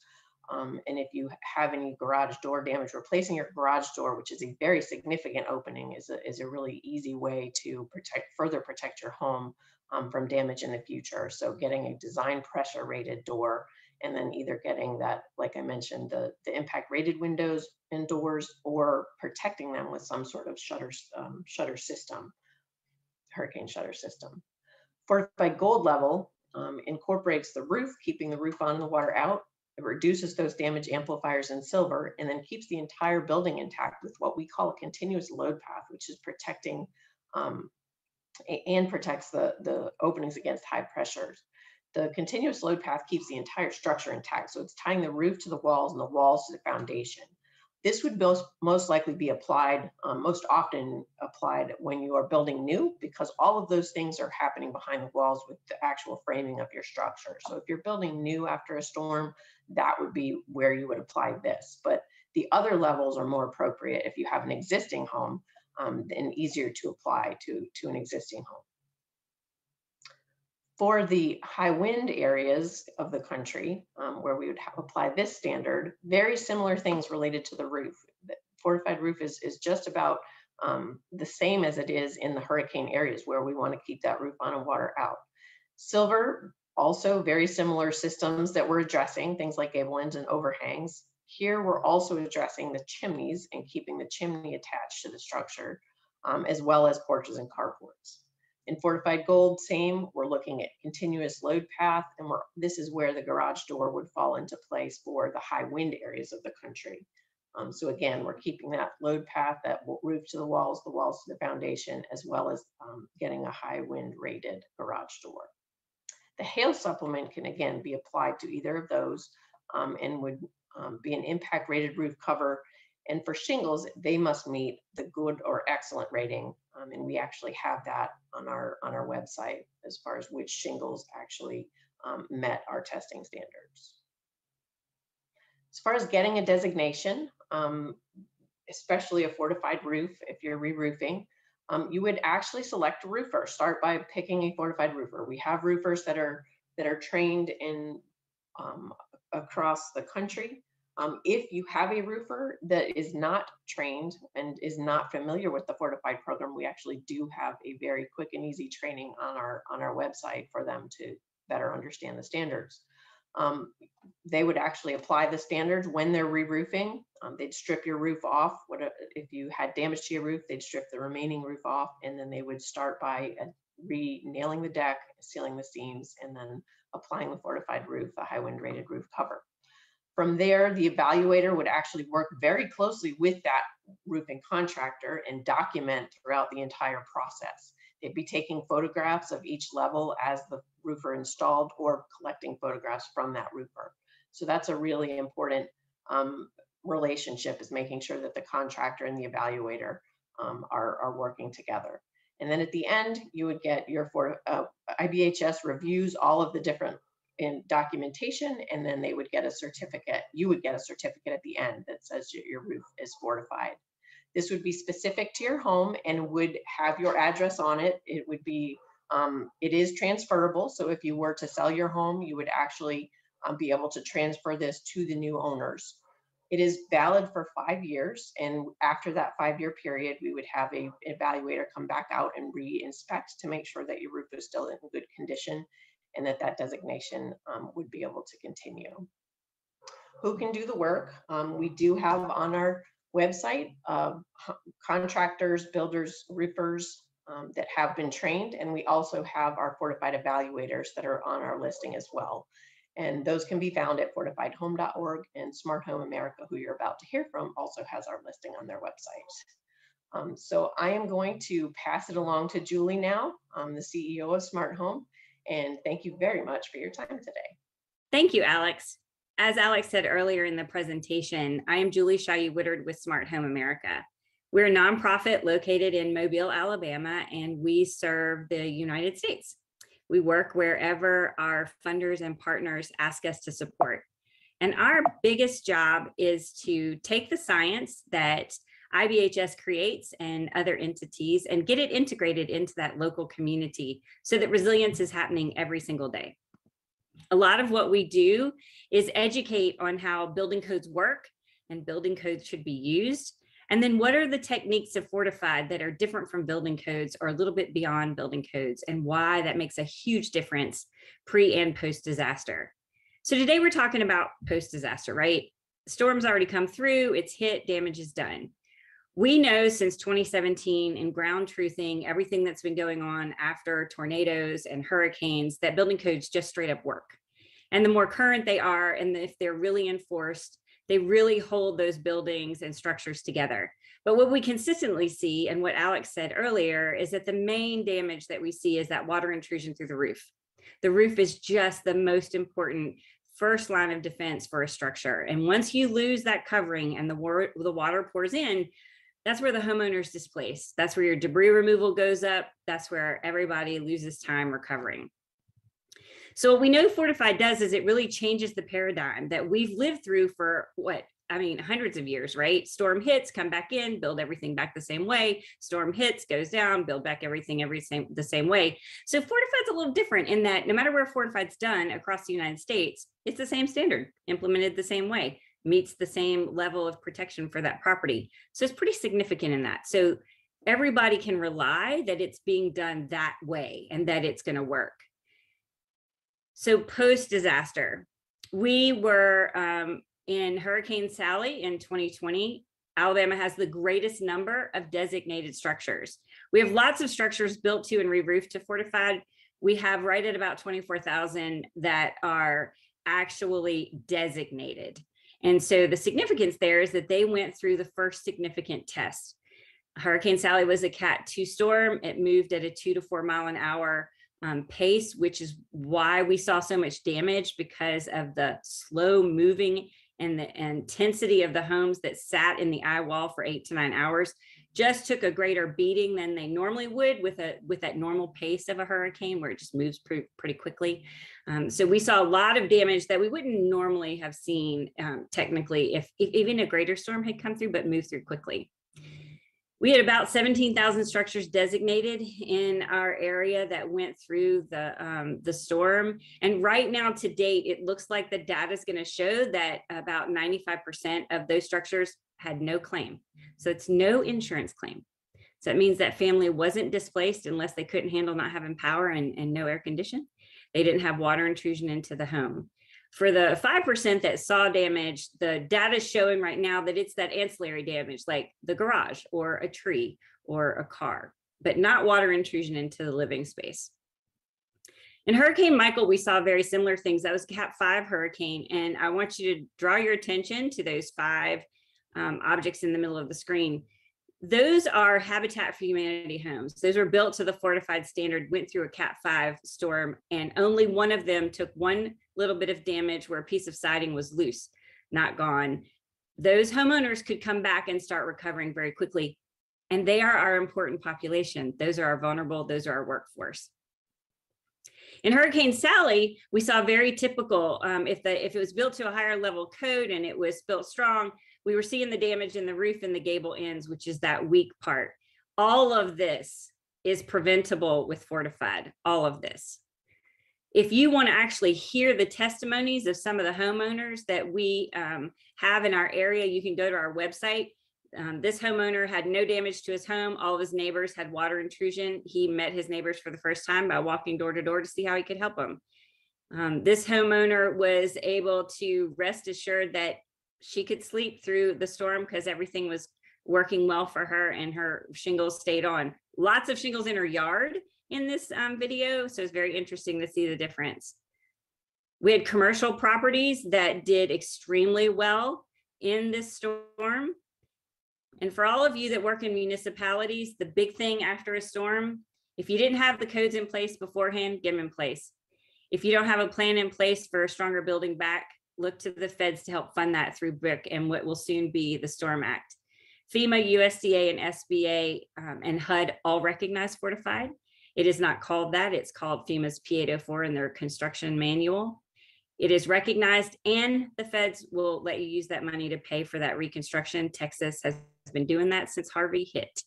um, and if you have any garage door damage, replacing your garage door, which is a very significant opening, is a, is a really easy way to protect further protect your home um, from damage in the future. So getting a design pressure rated door and then either getting that, like I mentioned, the, the impact rated windows and doors or protecting them with some sort of shutter, um, shutter system, hurricane shutter system. Fortified gold level um, incorporates the roof, keeping the roof on the water out, it reduces those damage amplifiers in silver and then keeps the entire building intact with what we call a continuous load path, which is protecting um, and protects the, the openings against high pressures. The continuous load path keeps the entire structure intact. So it's tying the roof to the walls and the walls to the foundation. This would most, likely be applied, um, most often applied when you are building new because all of those things are happening behind the walls with the actual framing of your structure. So if you're building new after a storm, that would be where you would apply this. But the other levels are more appropriate if you have an existing home um, and easier to apply to, to an existing home. For the high wind areas of the country, um, where we would apply this standard, very similar things related to the roof. The Fortified roof is, is just about um, the same as it is in the hurricane areas where we want to keep that roof on and water out. Silver, also very similar systems that we're addressing, things like gable ends and overhangs. Here, we're also addressing the chimneys and keeping the chimney attached to the structure, um, as well as porches and carports. In fortified gold, same, we're looking at continuous load path, and we're, this is where the garage door would fall into place for the high wind areas of the country. Um, so again, we're keeping that load path, that roof to the walls, the walls to the foundation, as well as um, getting a high wind rated garage door. The hail supplement can again be applied to either of those um, and would um, be an impact rated roof cover. And for shingles, they must meet the good or excellent rating. Um, and we actually have that on our on our website as far as which shingles actually um, met our testing standards. As far as getting a designation, um, especially a fortified roof, if you're re-roofing, um, you would actually select a roofer. Start by picking a fortified roofer. We have roofers that are that are trained in um, across the country. Um, if you have a roofer that is not trained and is not familiar with the fortified program, we actually do have a very quick and easy training on our on our website for them to better understand the standards. Um, they would actually apply the standards when they're re-roofing. Um, they'd strip your roof off. What if you had damage to your roof? They'd strip the remaining roof off, and then they would start by uh, re-nailing the deck, sealing the seams, and then applying the fortified roof, the high wind rated roof cover. From there, the evaluator would actually work very closely with that roofing contractor and document throughout the entire process. They'd be taking photographs of each level as the roofer installed or collecting photographs from that roofer. So that's a really important um, relationship is making sure that the contractor and the evaluator um, are, are working together. And then at the end, you would get your for, uh, IBHS reviews all of the different in documentation, and then they would get a certificate. You would get a certificate at the end that says your, roof is fortified. This would be specific to your home and would have your address on it. It would be, um, it is transferable. So if you were to sell your home, you would actually um, be able to transfer this to the new owners. It is valid for five years, and after that five-year period, we would have a evaluator come back out and re-inspect to make sure that your roof is still in good condition and that that designation um, would be able to continue. Who can do the work? Um, we do have on our website uh, contractors, builders, roofers um, that have been trained, and we also have our fortified evaluators that are on our listing as well. And those can be found at fortifiedhome.org and Smart Home America, who you're about to hear from, also has our listing on their website. Um, so I am going to pass it along to Julie now, I'm the CEO of Smart Home, and thank you very much for your time today. Thank you, Alex. As Alex said earlier in the presentation, I am Julie Shiyou-Woodard with Smart Home America. We're a nonprofit located in Mobile, Alabama, and we serve the United States. We work wherever our funders and partners ask us to support. And our biggest job is to take the science that IBHS creates and other entities and get it integrated into that local community so that resilience is happening every single day. A lot of what we do is educate on how building codes work and building codes should be used. And then what are the techniques of fortified that are different from building codes or a little bit beyond building codes and why that makes a huge difference pre and post disaster. So today we're talking about post disaster, right? Storm's already come through, it's hit, damage is done. We know since 2017 in ground truthing, everything that's been going on after tornadoes and hurricanes, that building codes just straight up work. And the more current they are, and if they're really enforced, they really hold those buildings and structures together. But what we consistently see, and what Alex said earlier, is that the main damage that we see is that water intrusion through the roof. The roof is just the most important first line of defense for a structure. And once you lose that covering and the, war- the water pours in, that's where the homeowner's displaced. That's where your debris removal goes up. That's where everybody loses time recovering. So what we know fortified does is it really changes the paradigm that we've lived through for what I mean, hundreds of years, right? Storm hits, come back in, build everything back the same way. Storm hits, goes down, build back everything every same the same way. So fortified's a little different in that no matter where fortified's done across the United States, it's the same standard, implemented the same way, meets the same level of protection for that property. So it's pretty significant in that. So everybody can rely that it's being done that way and that it's going to work. So post disaster, we were um, in Hurricane Sally in 2020. Alabama has the greatest number of designated structures. We have lots of structures built to and re-roofed to fortified. We have right at about 24,000 that are actually designated. And so the significance there is that they went through the first significant test. Hurricane Sally was a Cat 2 storm. It moved at a two to four mile an hour um, pace, which is why we saw so much damage because of the slow moving and the intensity of the homes that sat in the eye wall for eight to nine hours just took a greater beating than they normally would with a with that normal pace of a hurricane where it just moves pre- pretty quickly. Um, so we saw a lot of damage that we wouldn't normally have seen um, technically if, if even a greater storm had come through but moved through quickly we had about 17,000 structures designated in our area that went through the um, the storm. And right now, to date, it looks like the data is going to show that about 95% of those structures had no claim. So it's no insurance claim. So that means that family wasn't displaced unless they couldn't handle not having power and, and no air condition. They didn't have water intrusion into the home. For the 5% that saw damage, the data is showing right now that it's that ancillary damage, like the garage or a tree or a car, but not water intrusion into the living space. In Hurricane Michael, we saw very similar things. That was Cat 5 hurricane. And I want you to draw your attention to those five um, objects in the middle of the screen those are Habitat for Humanity homes. Those were built to the fortified standard, went through a Cat 5 storm, and only one of them took one little bit of damage where a piece of siding was loose, not gone. Those homeowners could come back and start recovering very quickly. And they are our important population. Those are our vulnerable, those are our workforce. In Hurricane Sally, we saw very typical, um, if, the, if it was built to a higher level code and it was built strong, we were seeing the damage in the roof and the gable ends, which is that weak part. All of this is preventable with fortified, all of this. If you want to actually hear the testimonies of some of the homeowners that we um, have in our area, you can go to our website. Um, this homeowner had no damage to his home. All of his neighbors had water intrusion. He met his neighbors for the first time by walking door to door to see how he could help them. Um, this homeowner was able to rest assured that she could sleep through the storm because everything was working well for her and her shingles stayed on. Lots of shingles in her yard in this um, video. So it's very interesting to see the difference. We had commercial properties that did extremely well in this storm. And for all of you that work in municipalities, the big thing after a storm, if you didn't have the codes in place beforehand, get them in place. If you don't have a plan in place for a stronger building back, look to the feds to help fund that through BRIC and what will soon be the Storm Act. FEMA, USDA, and SBA um, and HUD all recognize fortified. It is not called that. It's called FEMA's P804 in their construction manual. It is recognized and the feds will let you use that money to pay for that reconstruction. Texas has been doing that since Harvey hit.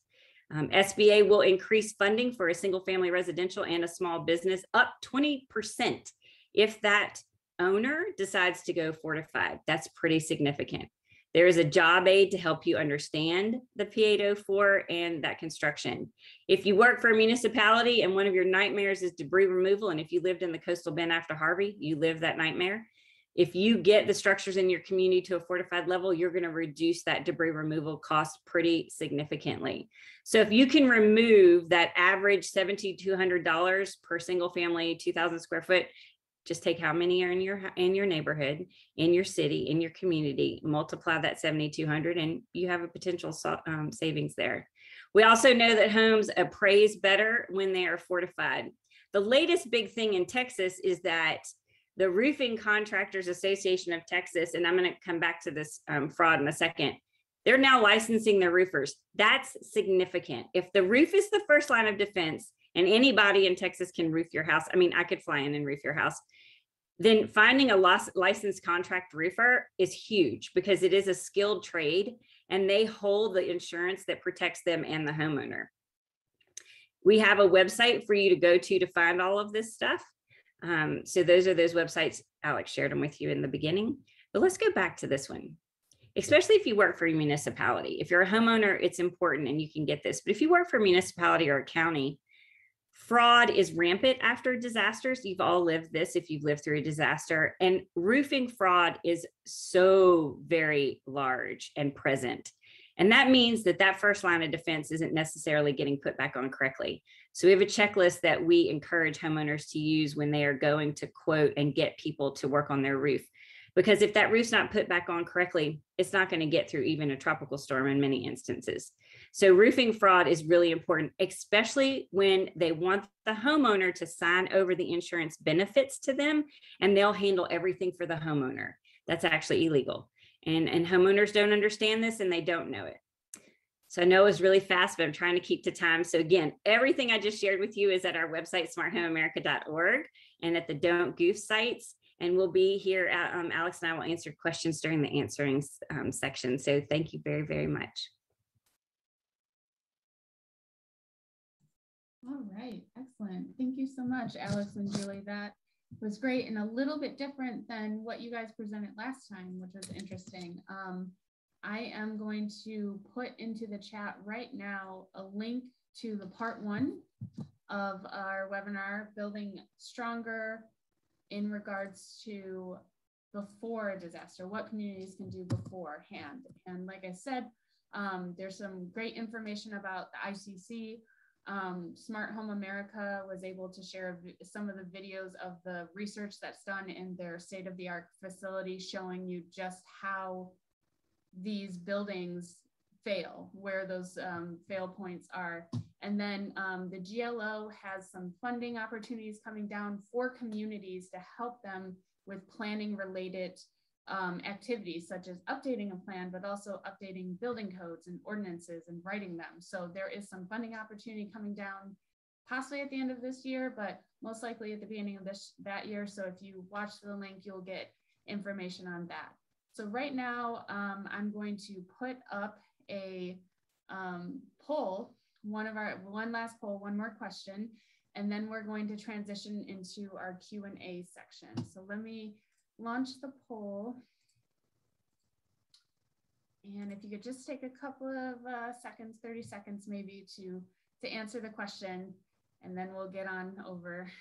Um, SBA will increase funding for a single family residential and a small business up 20% if that owner decides to go fortified. That's pretty significant. There is a job aid to help you understand the P804 and that construction. If you work for a municipality and one of your nightmares is debris removal, and if you lived in the coastal bend after Harvey, you live that nightmare. If you get the structures in your community to a fortified level, you're going to reduce that debris removal cost pretty significantly. So if you can remove that average $7,200 per single family, 2,000 square foot, just take how many are in your in your neighborhood in your city in your community multiply that 7200 and you have a potential um, savings there we also know that homes appraise better when they are fortified the latest big thing in texas is that the roofing contractors association of texas and i'm going to come back to this um, fraud in a second they're now licensing their roofers that's significant if the roof is the first line of defense and anybody in Texas can roof your house. I mean, I could fly in and roof your house. Then finding a licensed contract roofer is huge because it is a skilled trade and they hold the insurance that protects them and the homeowner. We have a website for you to go to to find all of this stuff. Um, so those are those websites. Alex shared them with you in the beginning. But let's go back to this one, especially if you work for a municipality. If you're a homeowner, it's important and you can get this. But if you work for a municipality or a county, fraud is rampant after disasters. You've all lived this if you've lived through a disaster. And roofing fraud is so very large and present. And that means that that first line of defense isn't necessarily getting put back on correctly. So we have a checklist that we encourage homeowners to use when they are going to quote and get people to work on their roof. Because if that roof's not put back on correctly, it's not going to get through even a tropical storm in many instances. So roofing fraud is really important, especially when they want the homeowner to sign over the insurance benefits to them and they'll handle everything for the homeowner. That's actually illegal. And, and homeowners don't understand this and they don't know it. So I know it's really fast, but I'm trying to keep to time. So again, everything I just shared with you is at our website, smarthomeamerica.org and at the Don't Goof sites. And we'll be here, at, um, Alex and I will answer questions during the answering um, section. So thank you very, very much. All right, excellent. Thank you so much, Alex and Julie. That was great and a little bit different than what you guys presented last time, which was interesting. Um, I am going to put into the chat right now a link to the part one of our webinar, Building Stronger in regards to before a disaster, what communities can do beforehand. And like I said, um, there's some great information about the ICC um, Smart Home America was able to share some of the videos of the research that's done in their state of the art facility, showing you just how these buildings fail, where those um, fail points are. And then um, the GLO has some funding opportunities coming down for communities to help them with planning related um, activities such as updating a plan, but also updating building codes and ordinances and writing them. So there is some funding opportunity coming down possibly at the end of this year, but most likely at the beginning of this that year. So if you watch the link, you'll get information on that. So right now, um, I'm going to put up a um, poll, one of our one last poll, one more question, and then we're going to transition into our Q&A section. So let me launch the poll. And if you could just take a couple of uh, seconds, 30 seconds maybe to, to answer the question, and then we'll get on over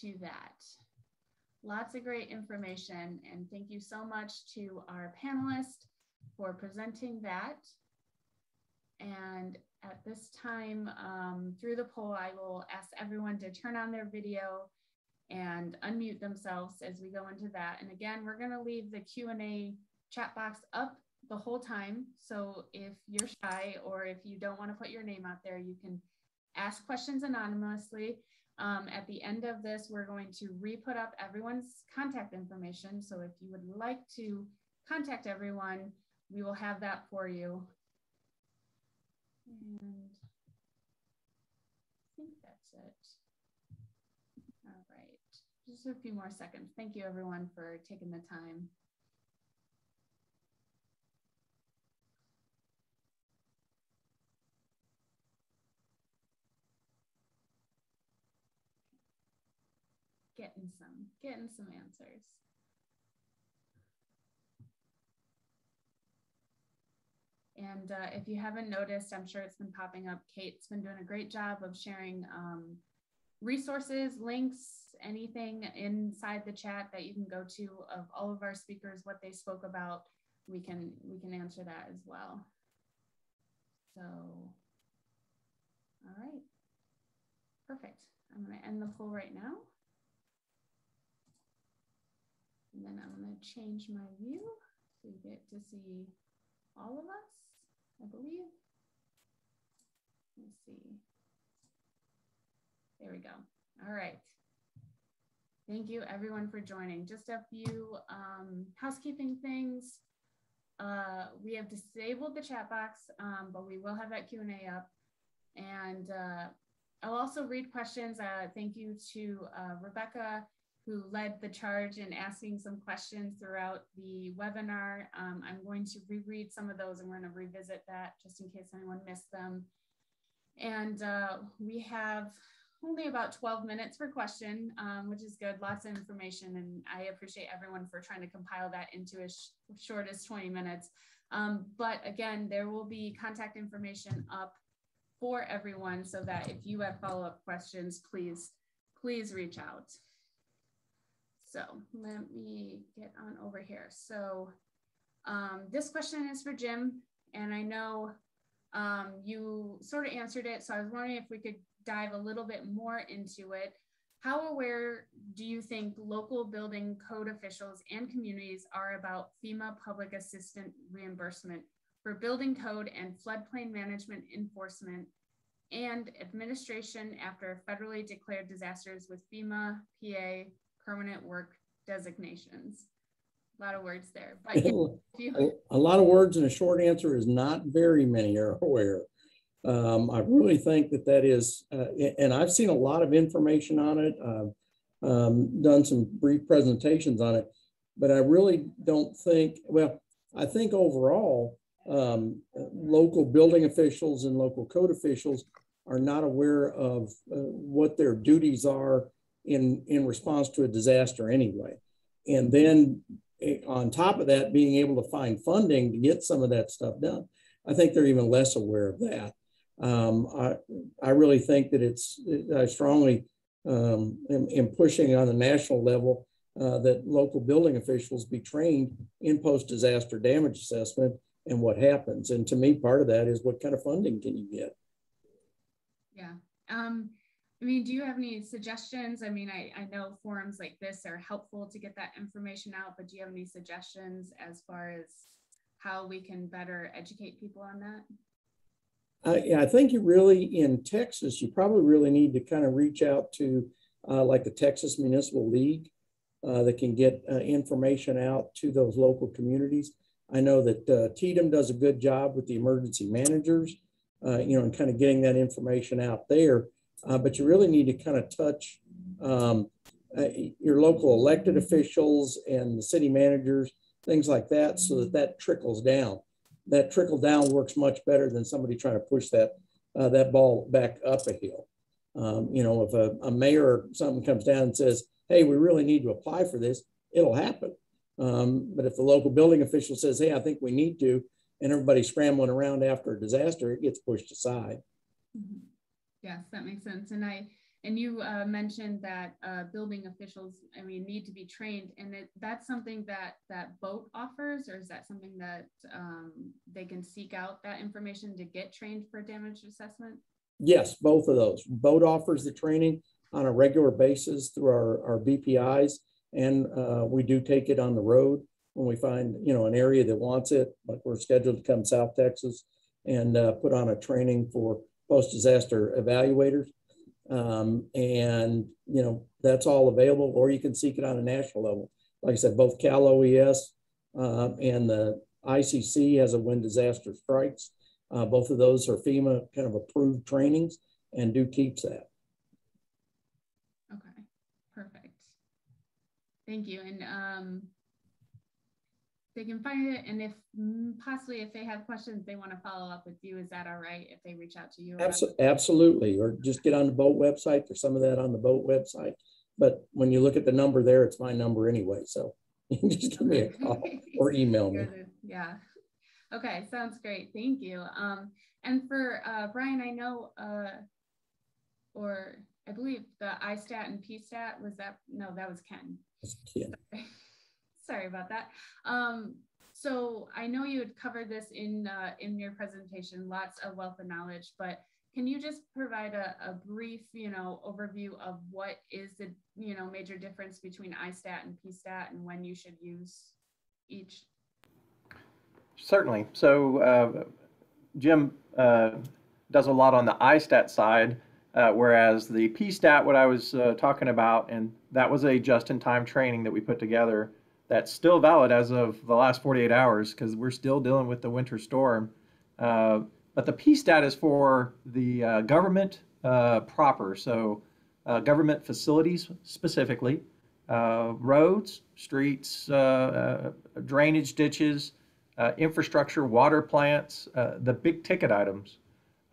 to that. Lots of great information, and thank you so much to our panelists for presenting that. And at this time, um, through the poll, I will ask everyone to turn on their video and unmute themselves as we go into that. And again, we're going to leave the Q&A chat box up the whole time. So if you're shy or if you don't want to put your name out there, you can ask questions anonymously. Um, at the end of this, we're going to re-put up everyone's contact information. So if you would like to contact everyone, we will have that for you. And I think that's it. Just a few more seconds. Thank you everyone for taking the time. Getting some, getting some answers. And uh, if you haven't noticed, I'm sure it's been popping up. Kate's been doing a great job of sharing um, resources, links, anything inside the chat that you can go to of all of our speakers, what they spoke about, we can we can answer that as well. So, all right, perfect. I'm gonna end the poll right now. And then I'm gonna change my view so you get to see all of us, I believe. Let's see. There we go. All right. Thank you everyone for joining. Just a few um, housekeeping things. Uh, we have disabled the chat box, um, but we will have that Q&A up. And uh, I'll also read questions. Uh, thank you to uh, Rebecca, who led the charge in asking some questions throughout the webinar. Um, I'm going to reread some of those and we're going to revisit that just in case anyone missed them. And uh, we have only about 12 minutes per question, um, which is good. Lots of information. And I appreciate everyone for trying to compile that into as sh short as 20 minutes. Um, but again, there will be contact information up for everyone so that if you have follow-up questions, please, please reach out. So let me get on over here. So um, this question is for Jim, and I know um, you sort of answered it. So I was wondering if we could dive a little bit more into it. How aware do you think local building code officials and communities are about FEMA public assistance reimbursement for building code and floodplain management enforcement and administration after federally declared disasters with FEMA, PA, permanent work designations? A lot of words there. But a, a lot of words and a short answer is not very many are aware. Um, I really think that that is, uh, and I've seen a lot of information on it. I've um, done some brief presentations on it, but I really don't think, well, I think overall, um, local building officials and local code officials are not aware of uh, what their duties are in, in response to a disaster anyway. And then eh, on top of that, being able to find funding to get some of that stuff done, I think they're even less aware of that. Um, I, I really think that it's, I strongly um, am, am, pushing on the national level uh, that local building officials be trained in post-disaster damage assessment and what happens. And to me, part of that is what kind of funding can you get? Yeah. Um, I mean, do you have any suggestions? I mean, I, I know forums like this are helpful to get that information out, but do you have any suggestions as far as how we can better educate people on that? I, I think you really, in Texas, you probably really need to kind of reach out to uh, like the Texas Municipal League uh, that can get uh, information out to those local communities. I know that uh, does a good job with the emergency managers, uh, you know, and kind of getting that information out there. Uh, but you really need to kind of touch um, your local elected officials and the city managers, things like that, so that that trickles down that trickle down works much better than somebody trying to push that uh, that ball back up a hill. Um, you know, if a, a, mayor or something comes down and says, "Hey, we really need to apply for this," it'll happen. Um, but if the local building official says, "Hey, I think we need to," and everybody's scrambling around after a disaster, it gets pushed aside. Mm -hmm. Yes, that makes sense. And I and you uh, mentioned that uh, building officials, I mean, need to be trained, and it, that's something that that BOAT offers, or is that something that um, they can seek out that information to get trained for damage assessment? Yes, both of those. BOAT offers the training on a regular basis through our, our BPIs, and uh, we do take it on the road when we find you know an area that wants it. Like we're scheduled to come South Texas and uh, put on a training for post-disaster evaluators um, and, you know, that's all available, or you can seek it on a national level. Like I said, both Cal OES uh, and the ICC has a when disaster strikes. Uh, both of those are FEMA kind of approved trainings and do keeps that. Okay, perfect. Thank you. And um, they can find it. And if mm, possibly if they have questions, they want to follow up with you, is that all right if they reach out to you? absolutely. Or just get on the BOAT website. There's some of that on the BOAT website. But when you look at the number there, it's my number anyway. So you can just give me a call or email me. Yeah. Okay, sounds great. Thank you. Um, and for uh, Brian, I know, uh, or I believe the ISTAT and PSTAT was that, no, that was Ken. Ken. Sorry about that. Um, so I know you had covered this in uh, in your presentation, lots of wealth of knowledge, but can you just provide a, a, brief, you know, overview of what is the, you know, major difference between ISTAT and PSTAT and when you should use each? Certainly. So uh, Jim uh, does a lot on the ISTAT side, uh, whereas the PSTAT, what I was uh, talking about, and that was a just-in-time training that we put together that's still valid as of the last 48 hours because we're still dealing with the winter storm. Uh, but the PSTAT is for the uh, government uh, proper, so uh, government facilities specifically. uh, roads, streets, uh, drainage ditches, infrastructure, water plants, the big ticket items.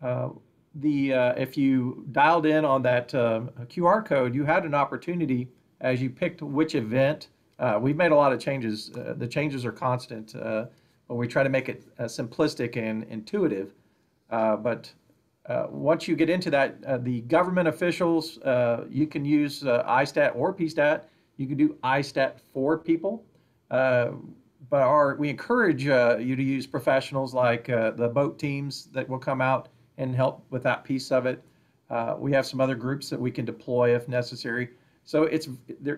The if you dialed in on that QR code, you had an opportunity as you picked which event. Uh, we've made a lot of changes. Uh, the changes are constant, uh, but we try to make it uh, simplistic and intuitive. Uh, but uh, once you get into that, the government officials, you can use ISTAT or PSTAT. You can do ISTAT for people. But our, we encourage you to use professionals like the BOAT teams that will come out and help with that piece of it. We have some other groups that we can deploy if necessary. So it's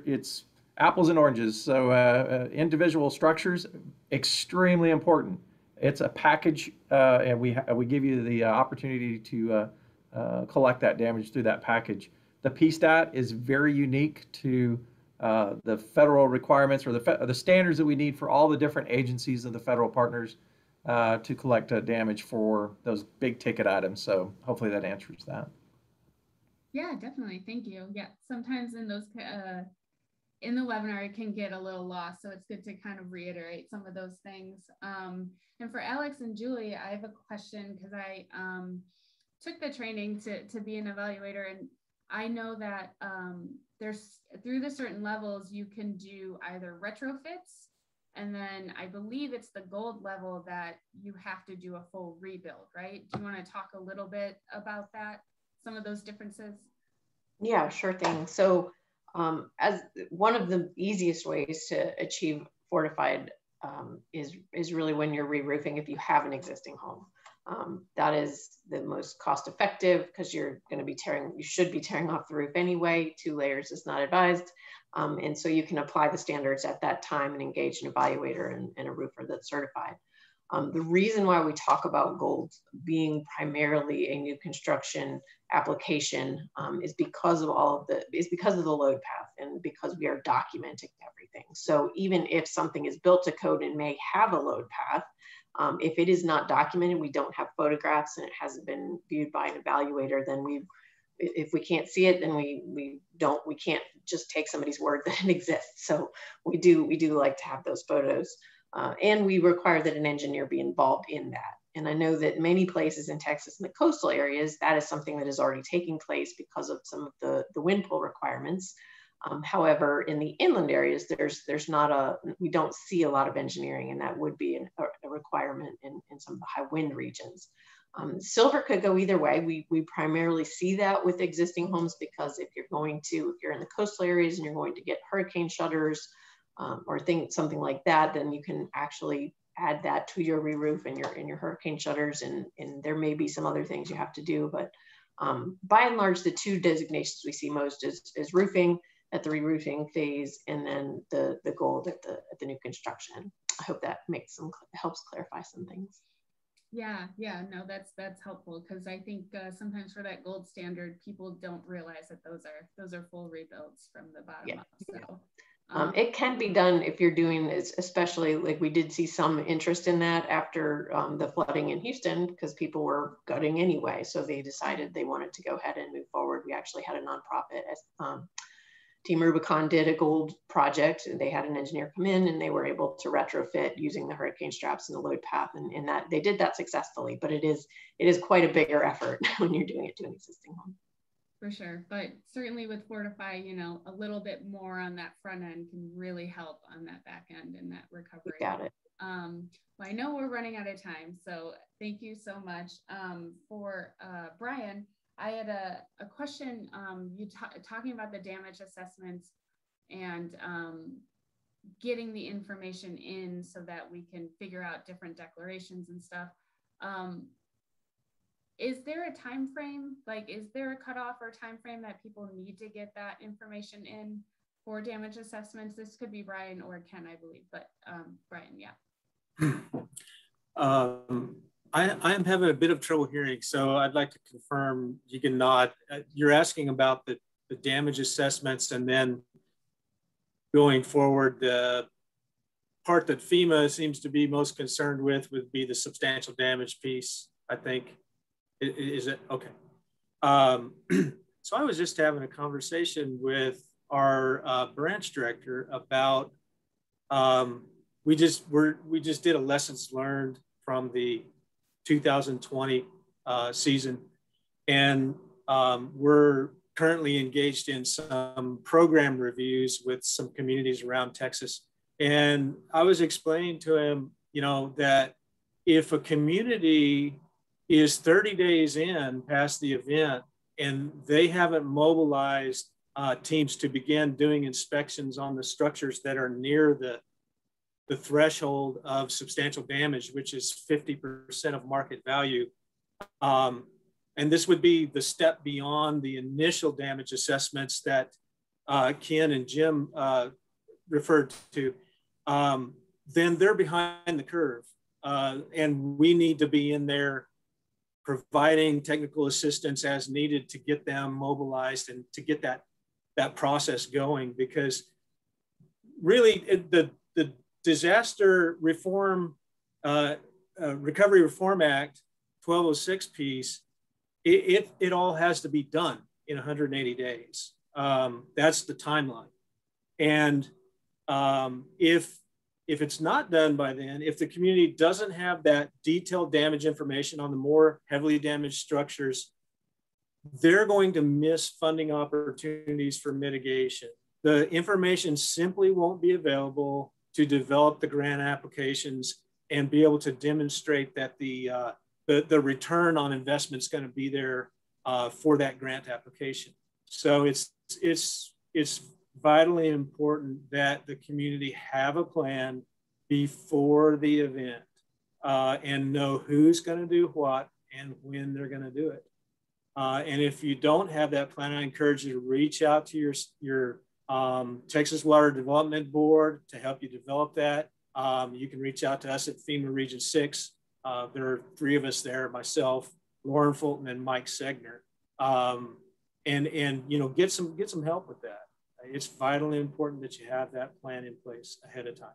it's apples and oranges. So uh, uh, individual structures extremely important. It's a package, uh, and we we give you the uh, opportunity to uh, collect that damage through that package. The PSTAT is very unique to the federal requirements or the fe- the standards that we need for all the different agencies of the federal partners to collect damage for those big ticket items. So hopefully that answers that. Yeah, definitely. Thank you. Yeah, sometimes in those uh, in the webinar it can get a little lost, so it's good to kind of reiterate some of those things. Um, and for Alex and Julie, I have a question because I um, took the training to to be an evaluator, and I know that um, there's through the certain levels you can do either retrofits, and then I believe it's the gold level that you have to do a full rebuild, right? Do you want to talk a little bit about that? Some of those differences. Yeah, sure thing. So, um, as one of the easiest ways to achieve fortified um, is is really when you're re-roofing if you have an existing home. Um, that is the most cost effective because you're going to be tearing, you should be tearing off the roof anyway. Two layers is not advised. Um, and so you can apply the standards at that time and engage an evaluator and, and a roofer that's certified. Um, the reason why we talk about gold being primarily a new construction application um, is because of all of the is because of the load path and because we are documenting everything. So even if something is built to code and may have a load path, um, if it is not documented, we don't have photographs and it hasn't been viewed by an evaluator, then we if we can't see it, then we we don't we can't just take somebody's word that it exists. So we do we do like to have those photos. Uh, and we require that an engineer be involved in that. And I know that many places in Texas in the coastal areas, that is something that is already taking place because of some of the, the wind pull requirements. Um, however, in the inland areas, there's there's not a we don't see a lot of engineering, and that would be an, a requirement in, in some of the high wind regions. Um, silver could go either way. We we primarily see that with existing homes because if you're going to if you're in the coastal areas and you're going to get hurricane shutters, um, or think something like that, then you can actually add that to your re-roof and your and your hurricane shutters, and and there may be some other things you have to do, but um, by and large, the two designations we see most is, is roofing at the re-roofing phase, and then the the gold at the at the new construction. I hope that makes some helps clarify some things. Yeah, yeah, no, that's that's helpful because I think uh, sometimes for that gold standard, people don't realize that those are those are full rebuilds from the bottom yeah. up. So um, it can be done if you're doing this, especially like we did see some interest in that after um, the flooding in Houston because people were gutting anyway. So they decided they wanted to go ahead and move forward. We actually had a nonprofit, um, Team Rubicon did a gold project. And they had an engineer come in and they were able to retrofit using the hurricane straps and the load path. And, and that they did that successfully, but it is it is quite a bigger effort when you're doing it to an existing home for sure. But certainly with Fortify, you know, a little bit more on that front end can really help on that back end and that recovery. You got it. Um, well, I know we're running out of time, so thank you so much. Um, for uh, Brian, I had a, a question. Um, you talking about the damage assessments and um, getting the information in so that we can figure out different declarations and stuff. Um, is there a time frame like is there a cutoff or time frame that people need to get that information in for damage assessments? This could be brian or ken i believe but um, brian yeah. Um, I, I am having a bit of trouble hearing so i'd like to confirm you can nod. Uh, you're asking about the, the damage assessments and then going forward the part that fema seems to be most concerned with would be the substantial damage piece i think is it okay? Um, so I was just having a conversation with our uh, branch director about um, we just we're, we just did a lessons learned from the 2020 uh, season, and um, we're currently engaged in some program reviews with some communities around Texas. And I was explaining to him, you know, that if a community is 30 days in past the event and they haven't mobilized uh, teams to begin doing inspections on the structures that are near the, the threshold of substantial damage, which is 50% of market value, um, and this would be the step beyond the initial damage assessments that uh, Ken and Jim uh, referred to. Um, then they're behind the curve. Uh, and we need to be in there providing technical assistance as needed to get them mobilized and to get that, that process going because really it, the, the disaster reform, uh, uh, recovery reform act 1206 piece it, it, it all has to be done in 180 days. Um, that's the timeline. And um, if if it's not done by then, if the community doesn't have that detailed damage information on the more heavily damaged structures, they're going to miss funding opportunities for mitigation. The information simply won't be available to develop the grant applications and be able to demonstrate that the uh, the, the return on investment is going to be there uh, for that grant application. So it's, it's, it's vitally important that the community have a plan before the event uh, and know who's going to do what and when they're going to do it. Uh, and if you don't have that plan, I encourage you to reach out to your, your um, Texas Water Development Board to help you develop that. Um, you can reach out to us at FEMA Region 6 uh, there are three of us there, myself, Lauren Fulton, and Mike Segner. Um, and, and, you know, get some, get some help with that. It's vitally important that you have that plan in place ahead of time.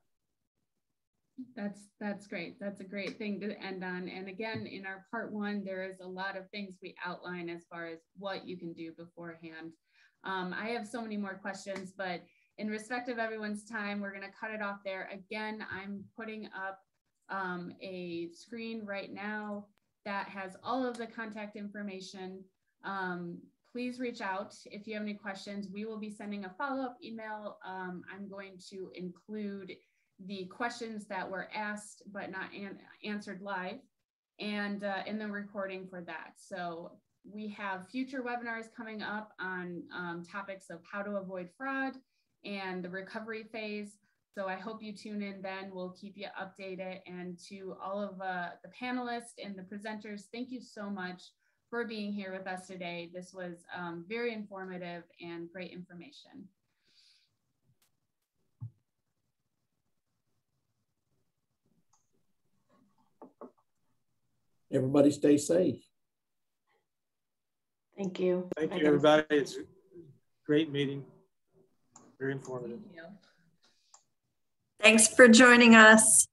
That's that's great. That's a great thing to end on. And again, in our part one, there is a lot of things we outline as far as what you can do beforehand. Um, I have so many more questions, but in respect of everyone's time, we're going to cut it off there. Again, I'm putting up um, a screen right now that has all of the contact information. Um, please reach out if you have any questions. We will be sending a follow-up email. Um, I'm going to include the questions that were asked but not an answered live and uh, in the recording for that. So we have future webinars coming up on um, topics of how to avoid fraud and the recovery phase. So I hope you tune in then. We'll keep you updated. And to all of uh, the panelists and the presenters, thank you so much for being here with us today. This was um, very informative and great information. Everybody stay safe. Thank you. Thank you, everybody. It's a great meeting. Very informative. Thanks for joining us.